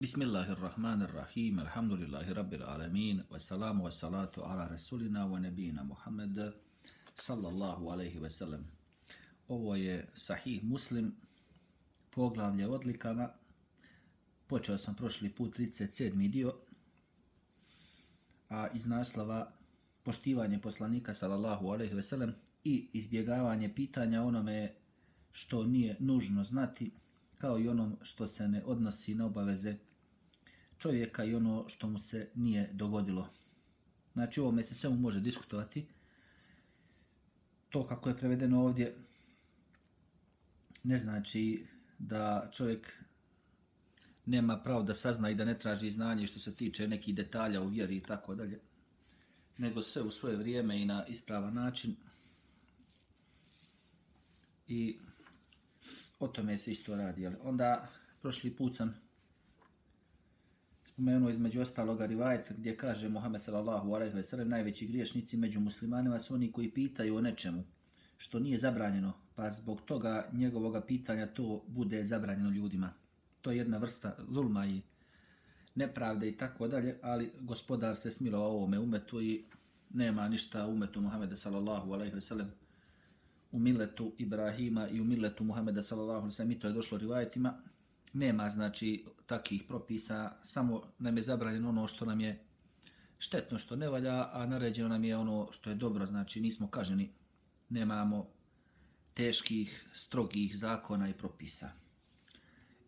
Bismillahirrahmanirrahim, الله الرحمن الرحيم الحمد لله ala rasulina wa والصلاة على sallallahu ونبينا محمد صلى Ovo je sahih muslim, poglavlje odlikama. Počeo sam prošli put 37. dio, a iz naslova poštivanje poslanika sallallahu alaihi ve sellem i izbjegavanje pitanja onome što nije nužno znati, kao i onom što se ne odnosi na obaveze čovjeka i ono što mu se nije dogodilo. Znači, ovo se samo može diskutovati. To kako je prevedeno ovdje ne znači da čovjek nema pravo da sazna i da ne traži znanje što se tiče nekih detalja u vjeri i tako dalje, nego sve u svoje vrijeme i na ispravan način. I o tome se isto radi. Onda, prošli put sam spomenuo između ostaloga rivajet gdje kaže Muhammed sallallahu alejhi ve sellem najveći griješnici među muslimanima su oni koji pitaju o nečemu što nije zabranjeno, pa zbog toga njegovog pitanja to bude zabranjeno ljudima. To je jedna vrsta zulma i nepravde i tako dalje, ali gospodar se smilo ovome umetu i nema ništa umetu Muhammeda sallallahu alejhi ve sellem u miletu Ibrahima i u miletu Muhameda sallallahu alejhi ve sellem to je došlo rivajetima nema znači takih propisa, samo nam je zabranjeno ono što nam je štetno, što ne valja, a naređeno nam je ono što je dobro, znači nismo kaženi, nemamo teških, strogih zakona i propisa.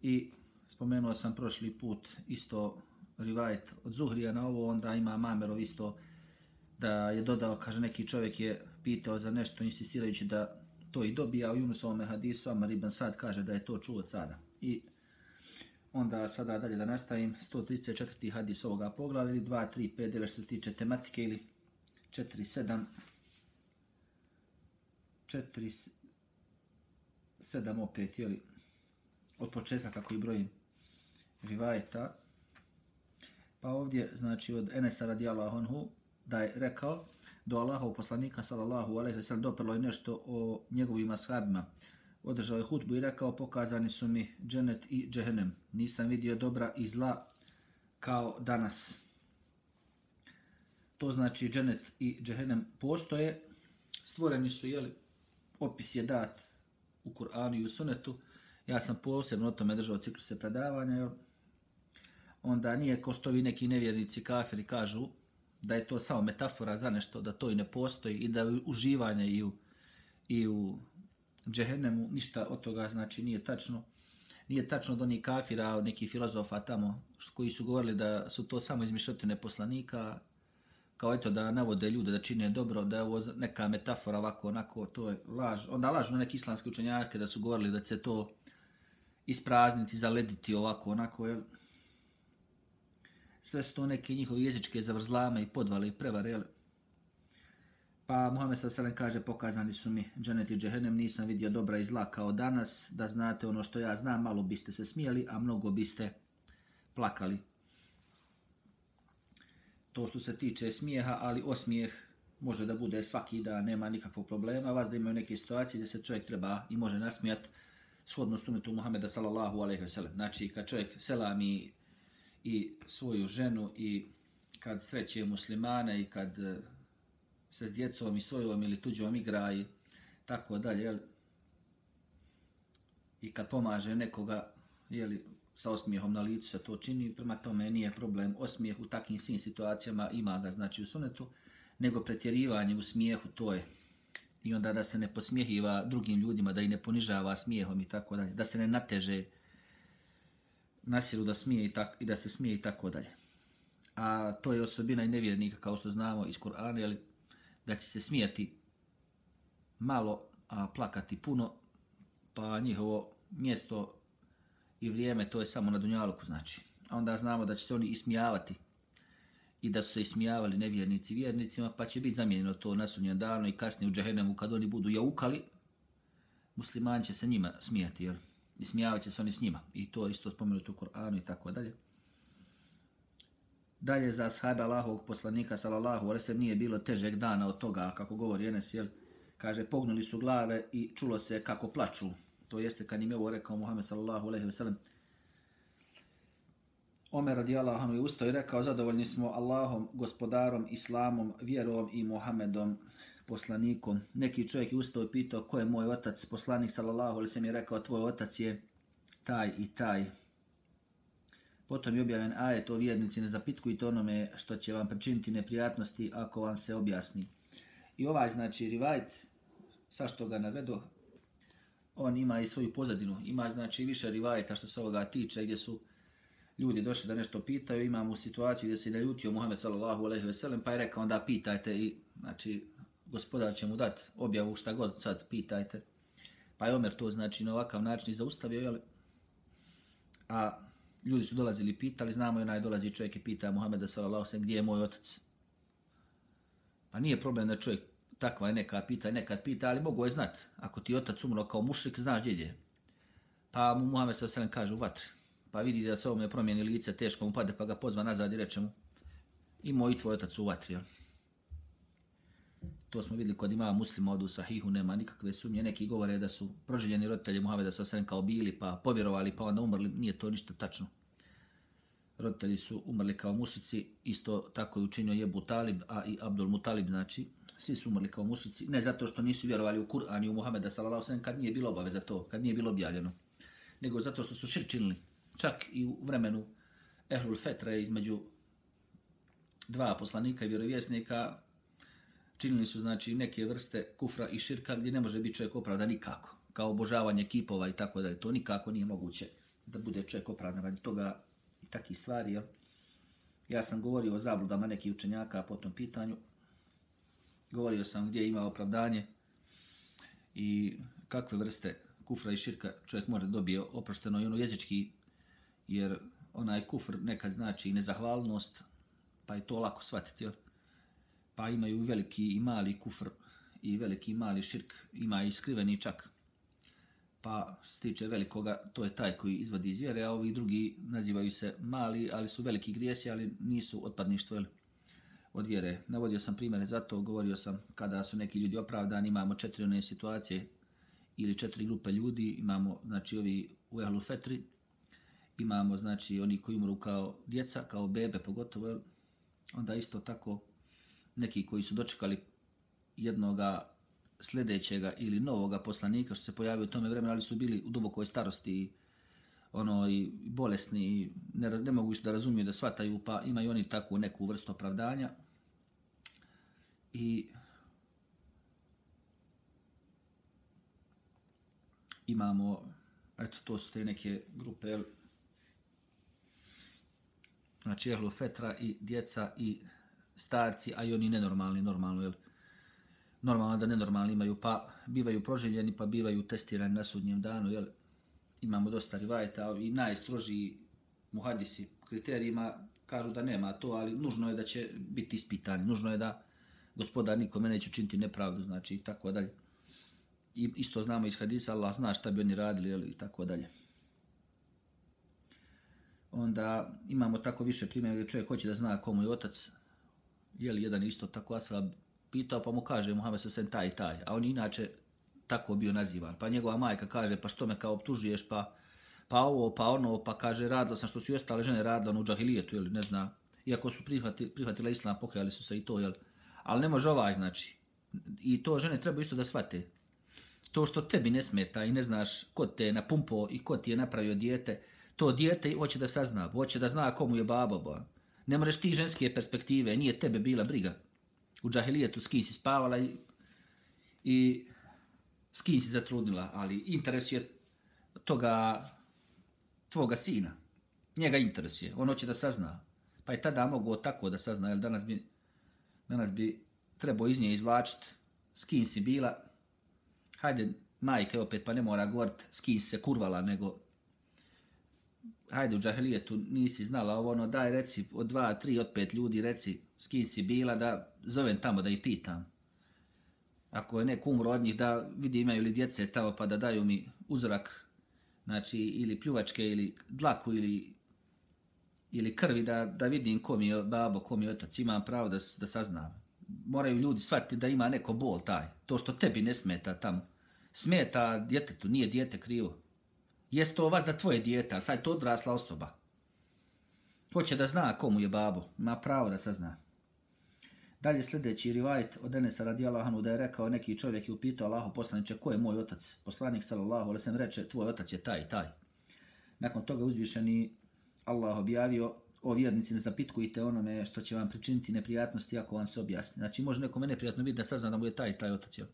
I spomenuo sam prošli put isto rivajet od Zuhrija na ovo, onda ima Mamerov isto da je dodao, kaže neki čovjek je pitao za nešto insistirajući da to i dobija u Junusovome hadisu, a Mariban Sad kaže da je to čuo sada. I Onda sada dalje da nastavim 134. hadis ovoga poglavlja ili 2, 3, 5, 9 što se tiče tematike ili 4, 7, 4, 7 opet, jeli, od početka kako i brojim rivajeta. Pa ovdje, znači od Enesa radijallahu anhu, da je rekao do Allahov poslanika sallallahu alejhi ve sellem doprlo je nešto o njegovim ashabima održao je hutbu i rekao pokazani su mi dženet i džehennem. Nisam vidio dobra i zla kao danas. To znači dženet i džehennem postoje. Stvoreni su, jeli, opis je dat u Kur'anu i u Sunetu. Ja sam posebno o tome držao cikluse predavanja. Jel? Onda nije ko što vi neki nevjernici kafiri kažu da je to samo metafora za nešto, da to i ne postoji i da uživanje i u, i u džehennemu, ništa od toga znači nije tačno. Nije tačno da oni kafira, neki filozofa tamo, koji su govorili da su to samo izmišljotine poslanika, kao eto da navode ljude da čine dobro, da je ovo neka metafora ovako, onako, to je laž. Onda lažno neki islamski učenjake da su govorili da će to isprazniti, zalediti ovako, onako, jel? sve su to neke njihove jezičke zavrzlame i podvale i prevare, jel? Pa Muhammed s.a.v. kaže pokazani su mi dženet i džehennem, nisam vidio dobra i zla kao danas, da znate ono što ja znam, malo biste se smijeli, a mnogo biste plakali. To što se tiče smijeha, ali osmijeh može da bude svaki da nema nikakvog problema. Vas da imaju neke situacije gdje se čovjek treba i može nasmijati shodno sunetu Muhammeda sallallahu alaihi sellem. Znači kad čovjek selami i svoju ženu i kad sreće muslimane i kad se s djecom i svojom ili tuđom igra i tako dalje, jel? I kad pomaže nekoga, jeli, sa osmijehom na licu se to čini, prema tome nije problem osmijeh u takvim svim situacijama, ima ga znači u sunetu, nego pretjerivanje u smijehu, to je. I onda da se ne posmijehiva drugim ljudima, da i ne ponižava smijehom i tako dalje, da se ne nateže nasilu da smije i, tak, i da se smije i tako dalje. A to je osobina i nevjernika, kao što znamo iz Kur'ana, jeli, da će se smijati malo, a plakati puno, pa njihovo mjesto i vrijeme to je samo na Dunjaluku, znači. A onda znamo da će se oni ismijavati i da su se ismijavali nevjernici vjernicima, pa će biti zamijenjeno to na sunnjem danu i kasnije u džahennemu kad oni budu jaukali, muslimani će se njima smijati, jer ismijavat će se oni s njima. I to isto spomenuto u Koranu i tako dalje. Dalje za ashaba Allahovog poslanika sallallahu alejhi ve nije bilo težeg dana od toga kako govori Enes jel kaže pognuli su glave i čulo se kako plaču to jeste kad im je ovo rekao Muhammed sallallahu alejhi ve sellem Omer radijallahu anhu je ustao i rekao zadovoljni smo Allahom, gospodarom, Islamom, vjerom i Muhammedom, poslanikom. Neki čovjek je ustao i pitao ko je moj otac, poslanik sallallahu alejhi ve sellem je rekao tvoj otac je taj i taj. Potom je objavljen ajet o vjernici, ne zapitkujte onome što će vam pričiniti neprijatnosti ako vam se objasni. I ovaj znači rivajt, sa što ga navedo, on ima i svoju pozadinu. Ima znači više rivajta što se ovoga tiče gdje su ljudi došli da nešto pitaju. Imamo situaciju gdje se naljutio Muhammed sallallahu alejhi ve sellem pa je rekao onda pitajte i znači gospodar će mu dati objavu šta god sad pitajte. Pa je Omer to znači na ovakav način i zaustavio, jel? A ljudi su dolazili i pitali, znamo i onaj dolazi čovjek i pita Muhammeda sallallahu alejhi gdje je moj otac. Pa nije problem da čovjek takva je neka pita i nekad pita, ali mogu je znat. Ako ti otac umro kao mušrik, znaš gdje je. Pa mu Muhammed sallallahu alejhi kaže u vatri. Pa vidi da se ovome promijeni lice, teško mu pade, pa ga pozva nazad i reče mu i moj tvoj otac u vatri. To smo vidjeli kod imama muslima od Sahihu, nema nikakve sumnje. Neki govore da su proželjeni roditelji Muhameda sa osrem kao bili, pa povjerovali, pa onda umrli. Nije to ništa tačno. Roditelji su umrli kao mušici, isto tako je učinio Jebu Talib, a i Abdul Mutalib, znači, svi su umrli kao mušici, ne zato što nisu vjerovali u Kur'an i u Muhameda sallallahu alejhi kad nije bilo obaveza to, kad nije bilo objavljeno, nego zato što su širk činili. Čak i u vremenu Ehlul Fetra između dva poslanika i vjerovjesnika činili su znači neke vrste kufra i širka gdje ne može biti čovjek opravdan nikako, kao obožavanje kipova i tako dalje. To nikako nije moguće da bude čovjek opravdan radi toga i takih stvari. Jel? ja sam govorio o zabludama nekih učenjaka po tom pitanju. Govorio sam gdje ima opravdanje i kakve vrste kufra i širka čovjek može dobije oprošteno i ono jezički, jer onaj kufr nekad znači i nezahvalnost, pa je to lako shvatiti. Jel? Pa imaju veliki i mali kufr i veliki i mali širk, ima i skriveni čak. Pa se tiče velikoga, to je taj koji izvadi iz vjere, a ovi drugi nazivaju se mali, ali su veliki grijesi, ali nisu otpadništvo od vjere. Navodio sam primjere za to, govorio sam kada su neki ljudi opravdani, imamo četiri one situacije ili četiri grupe ljudi, imamo znači ovi u Ehlu Fetri, imamo znači oni koji umru kao djeca, kao bebe pogotovo, onda isto tako neki koji su dočekali jednoga sljedećega ili novoga poslanika što se pojavio u tome vremenu, ali su bili u dubokoj starosti ono i bolesni i ne, ne mogu da razumiju da shvataju pa imaju oni takvu neku vrstu opravdanja. I imamo, eto, to su te neke grupe, znači Ehlu Fetra i djeca i starci, a i oni nenormalni, normalno, jel? Normalno da nenormalni imaju, pa bivaju proživljeni, pa bivaju testirani na sudnjem danu, jel? Imamo dosta rivajta i najstrožiji muhadisi kriterijima kažu da nema to, ali nužno je da će biti ispitani, nužno je da gospodar nikome neće učiniti nepravdu, znači i tako dalje. I isto znamo iz hadisa, Allah zna šta bi oni radili, jel, i tako dalje. Onda imamo tako više primjera gdje čovjek hoće da zna komu je otac, jeli jedan isto tako asab pitao, pa mu kaže Muhammed Sosen taj i taj, a on inače tako bio nazivan. Pa njegova majka kaže, pa što me kao optužuješ, pa, pa ovo, pa ono, pa kaže, radila sam što su i ostale žene radile ono u džahilijetu, ili ne zna, iako su prihvati, prihvatile islam, pokajali su se i to, jel? Ali ne može ovaj, znači. I to žene treba isto da shvate. To što tebi ne smeta i ne znaš ko te je napumpo i ko ti je napravio dijete, to dijete hoće da sazna, hoće da zna komu je baba, ba. Ne moreš ti ženske perspektive, nije tebe bila briga. U džahilijetu s kim si spavala i, i s kim si zatrudnila, ali interes je toga tvoga sina. Njega interesuje, on hoće da sazna. Pa je tada mogo tako da sazna, jer danas bi, danas bi trebao iz nje izvlačiti s kim si bila. Hajde, majke opet, pa ne mora govorit s kim se kurvala, nego hajde u džahilijetu nisi znala ovo, ono, daj reci od dva, tri, od pet ljudi, reci s kim si bila, da zovem tamo da ih pitam. Ako je nek umro od njih, da vidi imaju li djece tamo, pa da daju mi uzrak, znači, ili pljuvačke, ili dlaku, ili, ili krvi, da, da vidim kom je babo, kom je otac, imam pravo da, da saznam. Moraju ljudi shvatiti da ima neko bol taj, to što tebi ne smeta tamo. Smeta djetetu, nije djete krivo. Jest to vas da tvoje dijete, ali sad je to odrasla osoba. Hoće da zna komu je babo, ima pravo da sazna. Dalje sljedeći rivajt od Enesa radijallahu anhu da je rekao neki čovjek i upitao Allahu poslaniče ko je moj otac. Poslanik sallallahu alejhi ve sellem reče tvoj otac je taj i taj. Nakon toga uzvišeni Allah objavio o vjernici ne zapitkujte onome što će vam pričiniti neprijatnosti ako vam se objasni. Znači može nekome neprijatno biti da sazna da mu je taj i taj otac. Jel?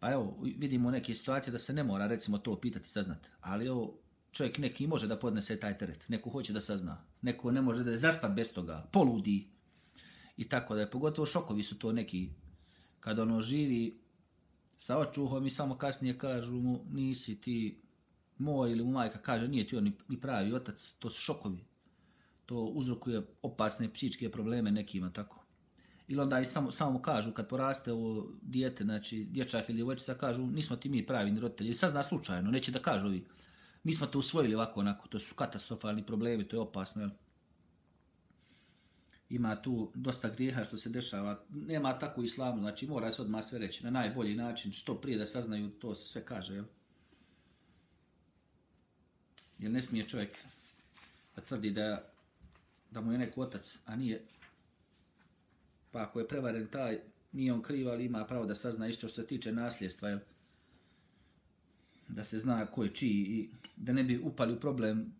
Pa evo, vidimo neke situacije da se ne mora recimo to pitati saznati. Ali evo, čovjek neki može da podnese taj teret. Neko hoće da sazna. Neko ne može da je zaspat bez toga. Poludi. I tako da je. Pogotovo šokovi su to neki. Kad ono živi sa očuhom i samo kasnije kažu mu nisi ti moj ili mu majka kaže nije ti on ni pravi otac. To su šokovi to uzrokuje opasne psihičke probleme nekima tako. Ili onda i samo, samo kažu kad poraste ovo dijete, znači dječak ili djevojčica kažu nismo ti mi pravi roditelji. Sad zna slučajno, neće da kažu ovi. Mi smo to usvojili ovako onako, to su katastrofalni problemi, to je opasno. Jel? Ima tu dosta grijeha što se dešava. Nema tako islamu, znači mora se odmah sve reći na najbolji način, što prije da saznaju, to se sve kaže. Jel? Jer ne smije čovjek da tvrdi da da mu je neko otac, a nije, pa ako je prevaren taj, nije on kriv, ali ima pravo da sazna isto što se tiče nasljedstva, jel? da se zna ko je čiji i da ne bi upali u problem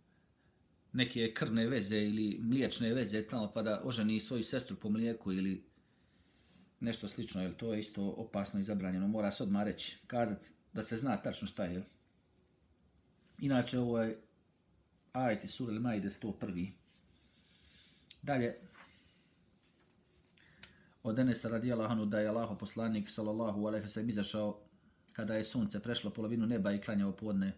neke krvne veze ili mliječne veze tamo pa da oženi svoju sestru po mlijeku ili nešto slično, jer to je isto opasno i zabranjeno. Mora se odmah reći, kazati da se zna tačno šta je. Inače, ovo je ajte sur ili majde 101. Dalje, od Enesa radijallahu anhu da je Allaho poslanik sallallahu alaihi sallam izašao kada je sunce prešlo polovinu neba i klanjao podne.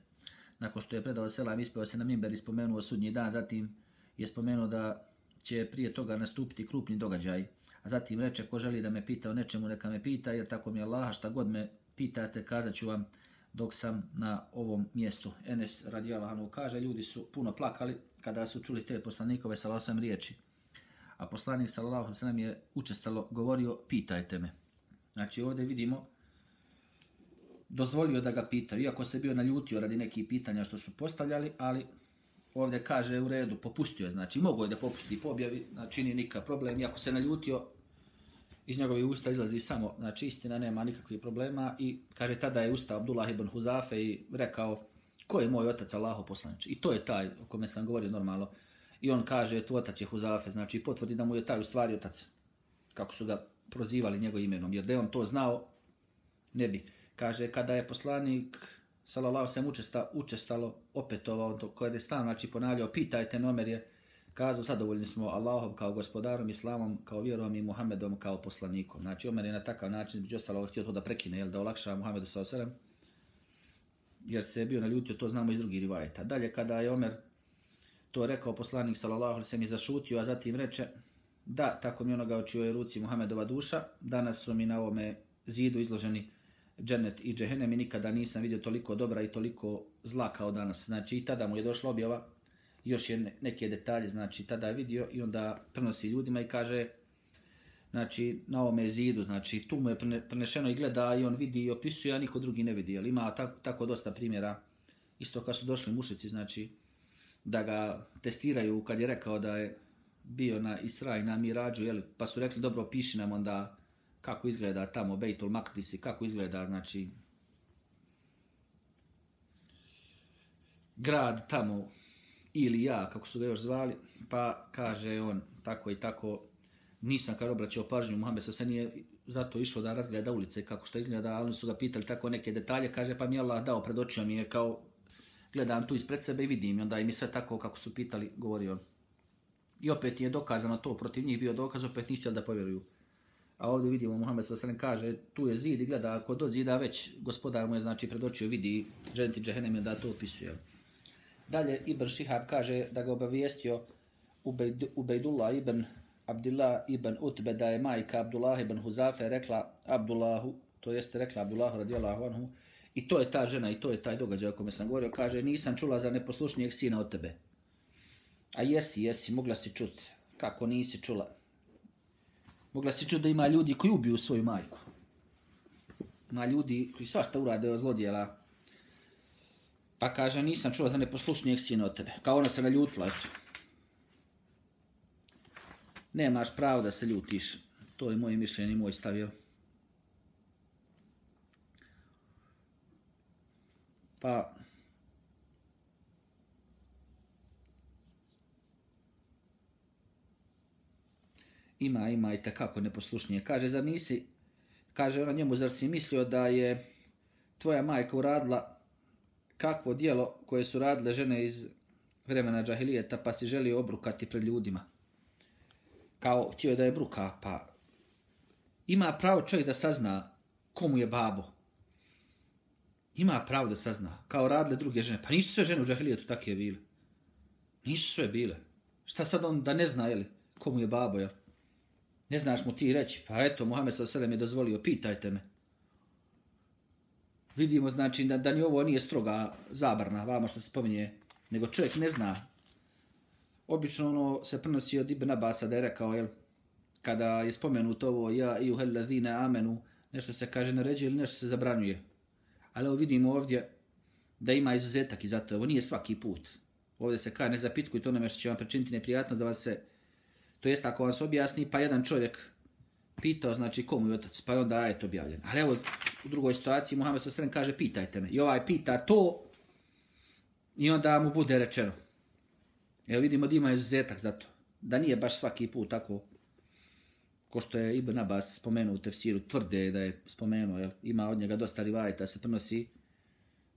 Nakon što je predao selam, ispeo se na mimber i spomenuo sudnji dan, zatim je spomenuo da će prije toga nastupiti krupni događaj. A zatim reče, ko želi da me pita o nečemu, neka me pita, jer tako mi je Allah, šta god me pitate, kazat ću vam dok sam na ovom mjestu. Enes radijallahu anhu kaže, ljudi su puno plakali kada su čuli te poslanikove sa riječi a poslanik sallallahu alejhi ve sellem je učestalo govorio pitajte me. Znači ovdje vidimo dozvolio da ga pitaju, iako se bio naljutio radi nekih pitanja što su postavljali, ali ovdje kaže u redu, popustio je, znači mogo je da popusti po objavi, znači nije nikakav problem, iako se naljutio, iz njegove usta izlazi samo, znači istina, nema nikakvih problema i kaže tada je ustao Abdullah ibn Huzafe i rekao ko je moj otac Allaho poslanič. I to je taj o kome sam govorio normalno, I on kaže, tu otac je Huzafe, znači potvrdi da mu je taj u stvari otac, kako su ga prozivali njegovim imenom, jer da on to znao, ne bi. Kaže, kada je poslanik, salalao sem učesta, učestalo, opetovao to koje je stan, znači ponavljao, pitajte nomer je kazao, zadovoljni smo Allahom kao gospodarom, Islamom, kao vjerom i Muhammedom kao poslanikom. Znači, Omer je na takav način, među ostalo, htio to da prekine, jel, da olakša Muhammedu s.a.v. Jer se je bio naljutio, to znamo iz drugih rivajeta. Dalje, kada je Omer to rekao poslanik sallallahu alejhi ve sellem i zašutio, a zatim reče: "Da, tako mi onoga u je ruci Muhamedova duša, danas su mi na ovome zidu izloženi džennet i džehennem i nikada nisam vidio toliko dobra i toliko zla kao danas." Znači i tada mu je došla objava još je neke detalje, znači tada je vidio i onda prenosi ljudima i kaže znači na ovome zidu, znači tu mu je prenešeno i gleda i on vidi i opisuje, a niko drugi ne vidi, ali ima tako, tako dosta primjera isto kad su došli mušici, znači da ga testiraju kad je rekao da je bio na Isra i na Mirađu, jeli, pa su rekli dobro piši nam onda kako izgleda tamo Bejtul Makdis i kako izgleda znači grad tamo ili ja, kako su ga još zvali, pa kaže on tako i tako, nisam kad obraćao pažnju, Muhammed se nije zato išlo da razgleda ulice kako što izgleda, ali su ga pitali tako neke detalje, kaže pa mi Allah dao pred očima mi je kao gledam tu ispred sebe i vidim onda i mi sve tako kako su pitali, govori on. I opet je dokazano to, protiv njih bio dokaz, opet nisu da povjeruju. A ovdje vidimo, Muhammed s.a.v. kaže, tu je zid i gleda, ako do zida već gospodar mu je znači predočio, vidi ženiti džehennem da to opisuje. Dalje, Ibn Šihab kaže da ga obavijestio Ubejdullah ibn Abdullah ibn Utbe da je majka Abdullah ibn Huzafe rekla Abdullahu, to jeste rekla Abdullahu radijallahu anhu, I to je ta žena i to je taj događaj o kome sam govorio. Kaže, nisam čula za neposlušnijeg sina od tebe. A jesi, jesi, mogla si čuti. Kako nisi čula? Mogla si čuti da ima ljudi koji ubiju svoju majku. Ima ljudi koji svašta urade od zlodjela. Pa kaže, nisam čula za neposlušnijeg sina od tebe. Kao ona se naljutila, nemaš pravo da se ljutiš. To je moje mišljenje i moj stav, Pa, ima, ima i takako neposlušnije. Kaže, zar nisi, kaže ona njemu, zar si mislio da je tvoja majka uradila kakvo dijelo koje su radile žene iz vremena džahilijeta, pa si želio obrukati pred ljudima. Kao htio je da je bruka, pa ima pravo čovjek da sazna komu je babo. Ima pravo da sazna, kao radile druge žene. Pa nisu sve žene u džahilijetu takve bile. Nisu sve bile. Šta sad on da ne zna, jeli, komu je babo, jel? Ne znaš mu ti reći, pa eto, Muhammed s.a.v. je dozvolio, pitajte me. Vidimo, znači, da, da ni ovo nije stroga zabrna, vama što se spominje, nego čovjek ne zna. Obično ono se prenosi od Ibn Abasa da je rekao, jel, kada je spomenuto ovo, ja i uhellazine amenu, nešto se kaže naređuje ili nešto se zabranjuje. Ali evo vidimo ovdje da ima izuzetak i zato ovo nije svaki put. Ovdje se kaže ne zapitkujte onome što će vam pričiniti neprijatnost da vas se To jest ako vam se objasni, pa jedan čovjek pitao, znači, komu je otac, pa je onda ajet objavljen. Ali evo, u drugoj situaciji, Muhammed s.a.v. kaže, pitajte me. I ovaj pita to, i onda mu bude rečeno. Evo vidimo da ima izuzetak za to. Da nije baš svaki put tako, ko što je Ibn Abbas spomenuo u tefsiru, tvrde da je spomenuo, jel? ima od njega dosta rivajta, se prenosi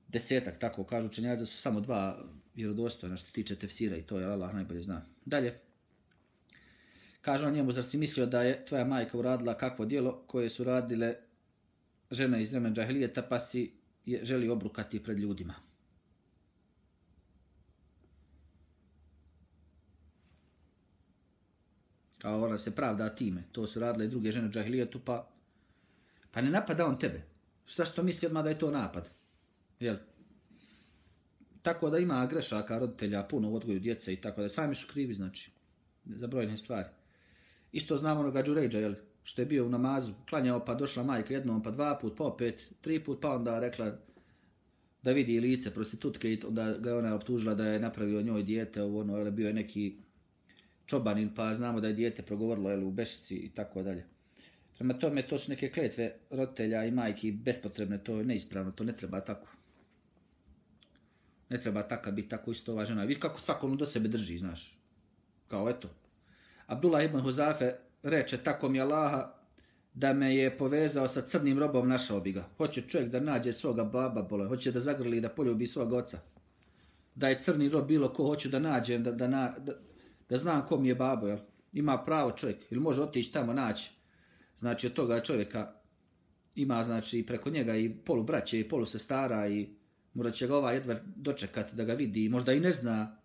desetak, tako kažu učenjaci da su samo dva vjerodostojna što se tiče tefsira i to je Allah najbolje zna. Dalje. Kaže on njemu, zar si mislio da je tvoja majka uradila kakvo dijelo koje su radile žene iz vremena džahilijeta, pa si je želi obrukati pred ljudima. Kao ona se pravda time. To su radile i druge žene u džahilijetu, pa, pa ne napada on tebe. Šta što misli odmah da je to napad? Jel? Tako da ima grešaka roditelja, puno odgoju djece i tako da sami su krivi, znači, za brojne stvari. Isto znamo onoga Đurejđa, jel, što je bio u namazu, klanjao pa došla majka jednom, pa dva put, pa opet, tri put, pa onda rekla da vidi lice prostitutke i onda ga je ona optužila da je napravio njoj dijete, ovo ono, jel, bio je neki čobanin, pa znamo da je dijete progovorilo jel, u bešici i tako dalje. Prema tome, to su neke kletve roditelja i majki bespotrebne, to je neispravno, to ne treba tako. Ne treba taka biti tako isto ova žena. Vidi kako svakom ono do sebe drži, znaš. Kao eto, Abdullah ibn Huzafe reče, tako mi Allaha, da me je povezao sa crnim robom, našao bi ga. Hoće čovjek da nađe svoga baba, bole, hoće da zagrli, da poljubi svog oca. Da je crni rob bilo ko hoću da nađem, da, da, na, da, da znam ko mi je babo, jel? Ima pravo čovjek, ili može otići tamo naći. Znači, od toga čovjeka ima, znači, preko njega i polu braće i polu sestara i možda će ga ova jedva dočekati da ga vidi. i Možda i ne zna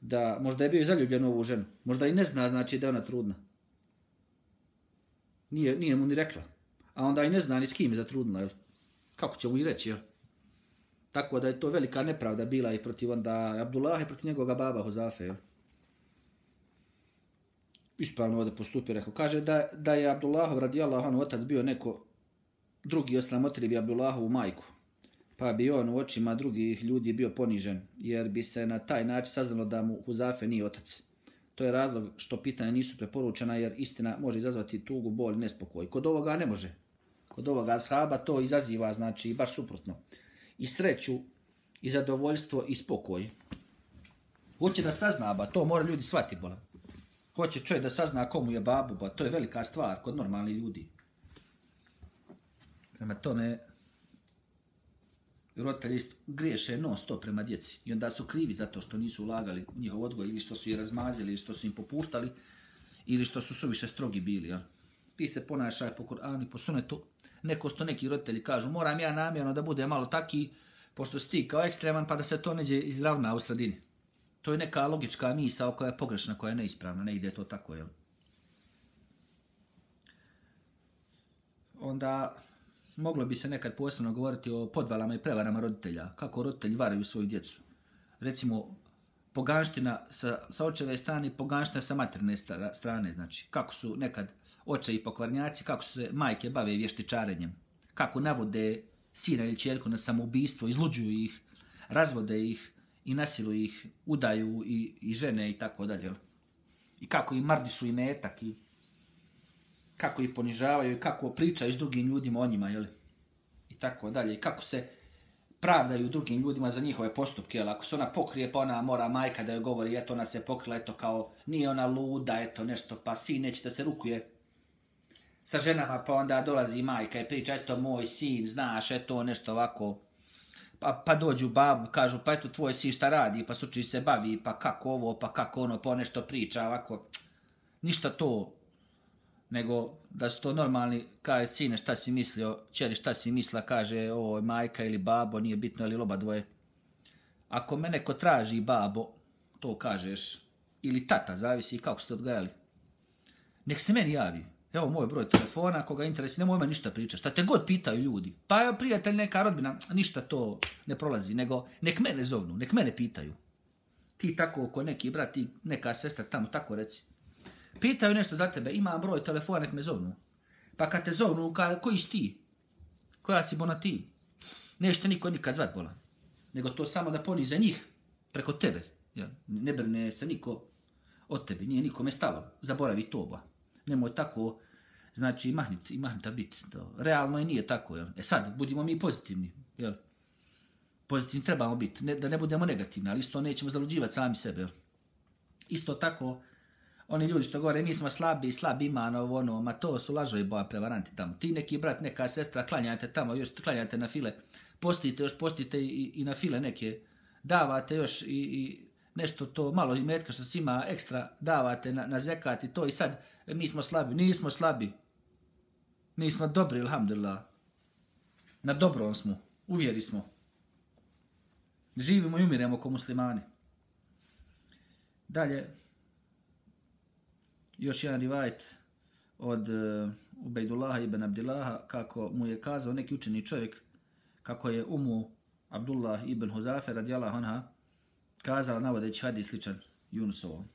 da možda je bio i zaljubljen u ovu ženu. Možda i ne zna znači da je ona trudna. Nije, nije mu ni rekla. A onda i ne zna ni s kim je zatrudnila. Jel? Kako će mu i reći, jel? Tako da je to velika nepravda bila i protiv onda Abdullah i protiv njegoga baba Hozafe. Jel? Ispravno ovdje postupio, rekao. Kaže da, da je Abdullahov radijallahu anhu otac bio neko drugi osramotili bi Abdullahovu majku pa bi on u očima drugih ljudi bio ponižen, jer bi se na taj način saznalo da mu Huzafe nije otac. To je razlog što pitanja nisu preporučena, jer istina može izazvati tugu, bol, nespokoj. Kod ovoga ne može. Kod ovoga ashaba to izaziva, znači, baš suprotno. I sreću, i zadovoljstvo, i spokoj. Hoće da sazna, ba, to mora ljudi shvati, bola. Hoće čovjek da sazna komu je babu, ba, to je velika stvar kod normalnih ljudi. Prema tome, roditelji griješe non stop prema djeci i onda su krivi zato što nisu ulagali u njihov odgoj ili što su ih razmazili ili što su im popuštali ili što su suviše strogi bili. Jel? Ti se ponašaj po Kur'anu i po sunetu. Neko što neki roditelji kažu moram ja namjerno da bude malo taki pošto si ti kao ekstreman pa da se to neđe izravna u sredini. To je neka logička misao koja je pogrešna, koja je neispravna, ne ide to tako, jel? Onda moglo bi se nekad posebno govoriti o podvalama i prevarama roditelja, kako roditelji varaju svoju djecu. Recimo, poganština sa, sa očeve strane, poganština sa materne strane, znači, kako su nekad oče i pokvarnjaci, kako su se majke bave vještičarenjem, kako navode sina ili čerku na samoubistvo, izluđuju ih, razvode ih i nasilu ih, udaju i, i žene i tako dalje. I kako im mardišu i metak i kako ih ponižavaju i kako pričaju s drugim ljudima o njima, jel? I tako dalje. I kako se pravdaju drugim ljudima za njihove postupke, jel? Ako se ona pokrije, pa ona mora majka da joj govori, eto ona se pokrila, eto kao nije ona luda, eto nešto, pa sin neće da se rukuje sa ženama, pa onda dolazi majka i priča, eto moj sin, znaš, eto nešto ovako, pa, pa dođu babu, kažu, pa eto tvoj si šta radi, pa suči se bavi, pa kako ovo, pa kako ono, pa nešto priča, ovako, ništa to, nego da su to normalni, kaže sine šta si mislio, čeri šta si misla, kaže ovo majka ili babo, nije bitno ili oba dvoje. Ako me neko traži babo, to kažeš, ili tata, zavisi kako ste odgajali, nek se meni javi, Evo moj broj telefona, koga interesi, nemoj me ništa priča. Šta te god pitaju ljudi. Pa prijatelj, neka rodbina, ništa to ne prolazi. Nego nek mene zovnu, nek mene pitaju. Ti tako, ko neki brat, ti neka sestra tamo, tako reci. Pitaju nešto za tebe, imam broj telefona, nek me zovnu. Pa kad te zovnu, ka, koji si ti? Koja si bona ti? Nešto niko nikad zvat bola. Nego to samo da ponize njih preko tebe. Ja, ne brne se niko od tebe, nije nikome stalo. Zaboravi to ba nemoj tako, znači, mahnit, i mahnita bit. To. Realno i nije tako, jel? E sad, budimo mi pozitivni, jel? Pozitivni trebamo biti, ne, da ne budemo negativni, ali isto nećemo zaluđivati sami sebe, jel? Isto tako, oni ljudi što govore, mi smo slabi, slabi ima, ovo, ono, ma to su lažovi boja prevaranti tamo. Ti neki brat, neka sestra, klanjate tamo, još klanjate na file, postite, još postite i, i na file neke, davate još i, i nešto to, malo i metka što se ima ekstra, davate na, na zekat i to i sad, E, mi smo slabi, nismo slabi. Mi smo dobri, alhamdulillah. Na dobrom smo, uvjeri smo. Živimo i umiremo kao muslimani. Dalje, još jedan rivajt od uh, Ubejdullaha ibn Abdillaha, kako mu je kazao neki učeni čovjek, kako je umu Abdullah ibn Huzafe radijallahu anha, kazao navodeći hadis sličan Junusovom.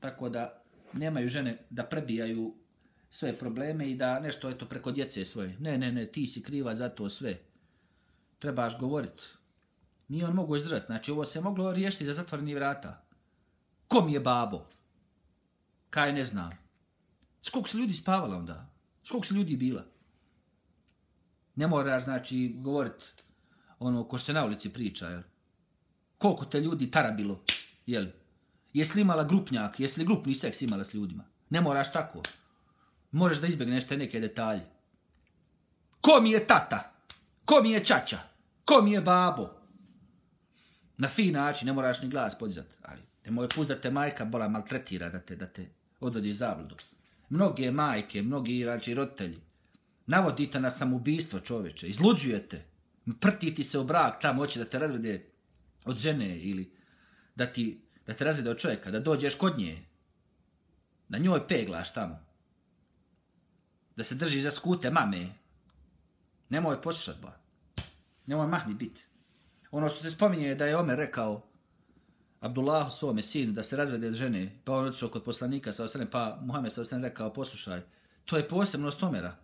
Tako da nemaju žene da prebijaju sve probleme i da nešto eto preko djece svoje. Ne, ne, ne, ti si kriva za to sve. Trebaš govorit. Nije on mogu izdržati. Znači, ovo se moglo riješiti za zatvoreni vrata. Kom je babo? Kaj ne znam. Skog se ljudi spavala onda? Skog se ljudi bila? Ne moraš, znači, govorit ono ko se na ulici priča, jel? Koliko te ljudi tarabilo, jel? Jesi li imala grupnjak, jesi li grupni seks imala s ljudima? Ne moraš tako. Možeš da izbjegneš te neke detalje. Ko mi je tata? Ko mi je čača? Ko mi je babo? Na fin način, ne moraš ni glas podizat. Ali te moje pust da te majka bola maltretira, da te, da te odvodi zabludu. Mnoge majke, mnogi znači, roditelji, navodite na samoubistvo čoveče, izluđujete, prtiti se u brak, tamo hoće da te razvede od žene ili da ti da te razvede od čovjeka, da dođeš kod nje, da njoj peglaš tamo, da se drži za skute mame, nemoj poslušat, ba. Nemoj mahni bit. Ono što se spominje da je Omer rekao Abdullahu svome sinu da se razvede od žene, pa on otišao kod poslanika sa osrem, pa Muhammed sa osrem rekao, poslušaj, to je posebnost Omera.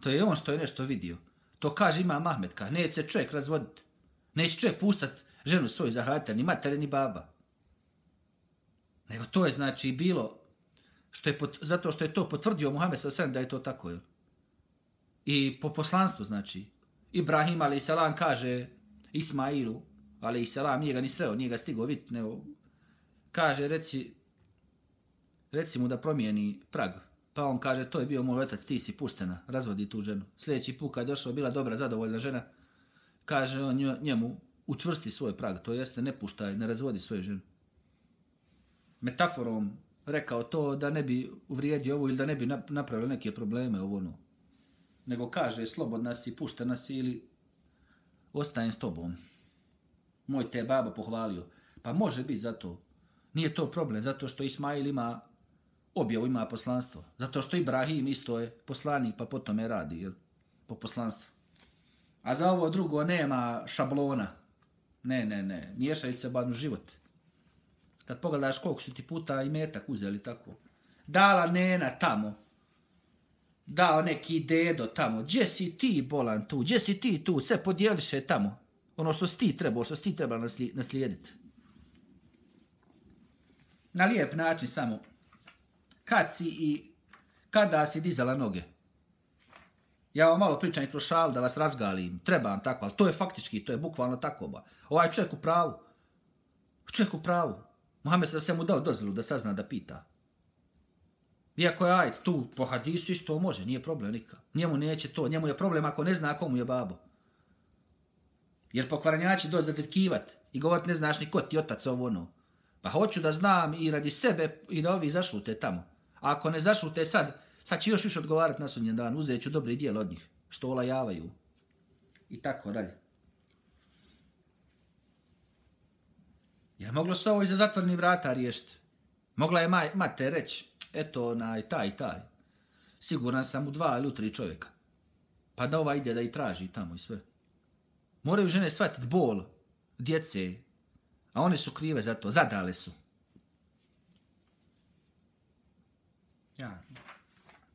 To je on što je nešto vidio. To kaže ima Mahmed, ka, neće se čovjek razvoditi. Neće čovjek pustat ženu svoju za hajter, ni mater, ni baba. Nego to je znači bilo što je pot, zato što je to potvrdio Muhammed sa osrem da je to tako. Je. I po poslanstvu znači Ibrahim ali selam kaže Ismailu ali selam nije ga ni sreo, nije ga stigao vid, nego kaže reci reci mu da promijeni prag. Pa on kaže, to je bio moj otac, ti si puštena, razvodi tu ženu. Sljedeći put kad je došao, bila dobra, zadovoljna žena, kaže on njemu, učvrsti svoj prag, to jeste ne puštaj, ne razvodi svoju ženu. Metaforom rekao to da ne bi uvrijedio ovo ili da ne bi napravili neke probleme ovo ono. Nego kaže, slobodna si, puštena si ili ostajem s tobom. Moj te baba pohvalio. Pa može biti zato. Nije to problem, zato što Ismail ima objavu ima poslanstvo. Zato što Ibrahim isto je poslanik, pa potom je radi, jel? Po poslanstvu. A za ovo drugo nema šablona. Ne, ne, ne. Miješaju se badnu život. Kad pogledaš koliko su ti puta i metak uzeli tako. Dala nena tamo. Dao neki dedo tamo. Gdje si ti bolan tu? Gdje si ti tu? Sve podijeliše tamo. Ono što si ti trebao, što si ti trebao naslijediti. na lijep način samo. Kad si i kada si dizala noge. Ja vam malo pričam i kroz šalu da vas razgalim. Trebam tako, ali to je faktički, to je bukvalno tako. Ba. Ovaj čovjek u pravu. Čovjek u pravu. Mohamed se se mu dao dozvolu da sazna da pita. Iako je ajde, tu po hadisu isto može, nije problem nikak. Njemu neće to, njemu je problem ako ne zna komu je babo. Jer pokvaranjači dođe zadrkivat i govorit ne znaš ni ko ti otac ovo ono. Pa hoću da znam i radi sebe i da ovi zašlute tamo. A ako ne zašlute sad, sad će još više odgovarati na sudnjen dan, uzet ću dobri dijel od njih, što olajavaju. I tako dalje. Je moglo se ovo iza zatvornih vrata riješiti? Mogla je maj, mate reći, eto onaj, taj, taj. Siguran sam u dva ili u tri čovjeka. Pa da ova ide da i traži tamo i sve. Moraju žene shvatiti bol djece, a one su krive za to, zadale su. Ja.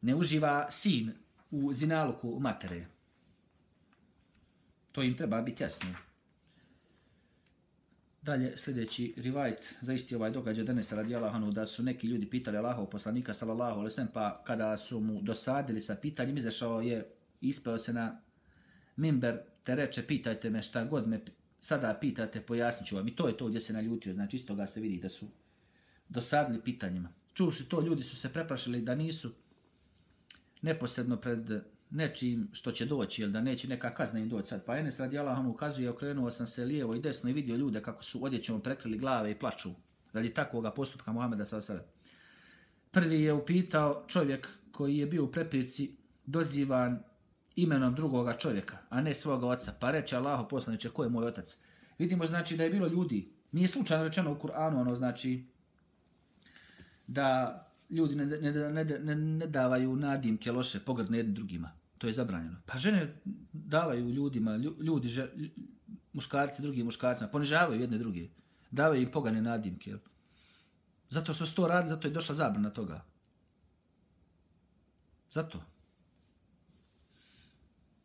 Ne uživa sin u zinaluku matere. To im treba biti jasno. Dalje, sljedeći rivajt za isti ovaj događaj Denesa radi Allahanu, da su neki ljudi pitali Allahov poslanika, sallallahu alaihi sallam, pa kada su mu dosadili sa pitanjem, izašao je, ispeo se na mimber, te reče, pitajte me šta god me sada pitate, pojasniću vam. I to je to gdje se naljutio, znači isto ga se vidi da su dosadili pitanjima. Čuši to, ljudi su se preprašili da nisu neposredno pred nečim što će doći, jel da neće neka kazna im doći sad. Pa Enes radi Allahom ukazuje, okrenuo sam se lijevo i desno i vidio ljude kako su odjećom prekrili glave i plaču radi takvog postupka Muhameda sa. Prvi je upitao čovjek koji je bio u prepirci dozivan imenom drugoga čovjeka, a ne svoga oca. Pa reče Allaho poslaniče, ko je moj otac? Vidimo znači da je bilo ljudi. Nije slučajno rečeno u Kur'anu, ono znači da ljudi ne, ne, ne, ne, ne davaju nadimke loše, pogrdne jednim drugima. To je zabranjeno. Pa žene davaju ljudima, ljudi, že, muškarci drugim muškarcima, ponižavaju jedne druge. Davaju im pogane nadimke. Zato što su to radili, zato je došla zabrana toga. Zato.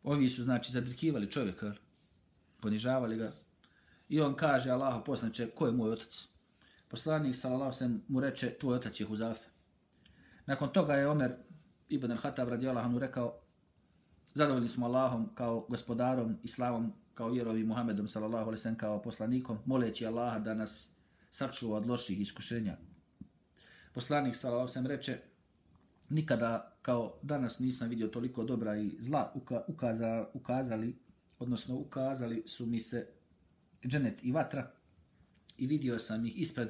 Ovi su, znači, zadrkivali čovjeka, ponižavali ga. I on kaže, Allaho poslanče, ko je moj otac? Poslanik, sallallahu sallam, mu reče, tvoj otac je Huzafe. Nakon toga je Omer ibn al-Hatab radijallahu anhu rekao zadovoljni smo Allahom kao gospodarom, Islamom, kao vjerovi Muhammedom sallallahu alaihi sallam kao poslanikom, moleći Allaha da nas sačuva od loših iskušenja. Poslanik sallallahu alaihi sallam reče nikada kao danas nisam vidio toliko dobra i zla uka, ukaza, ukazali, odnosno ukazali su mi se dženet i vatra i vidio sam ih ispred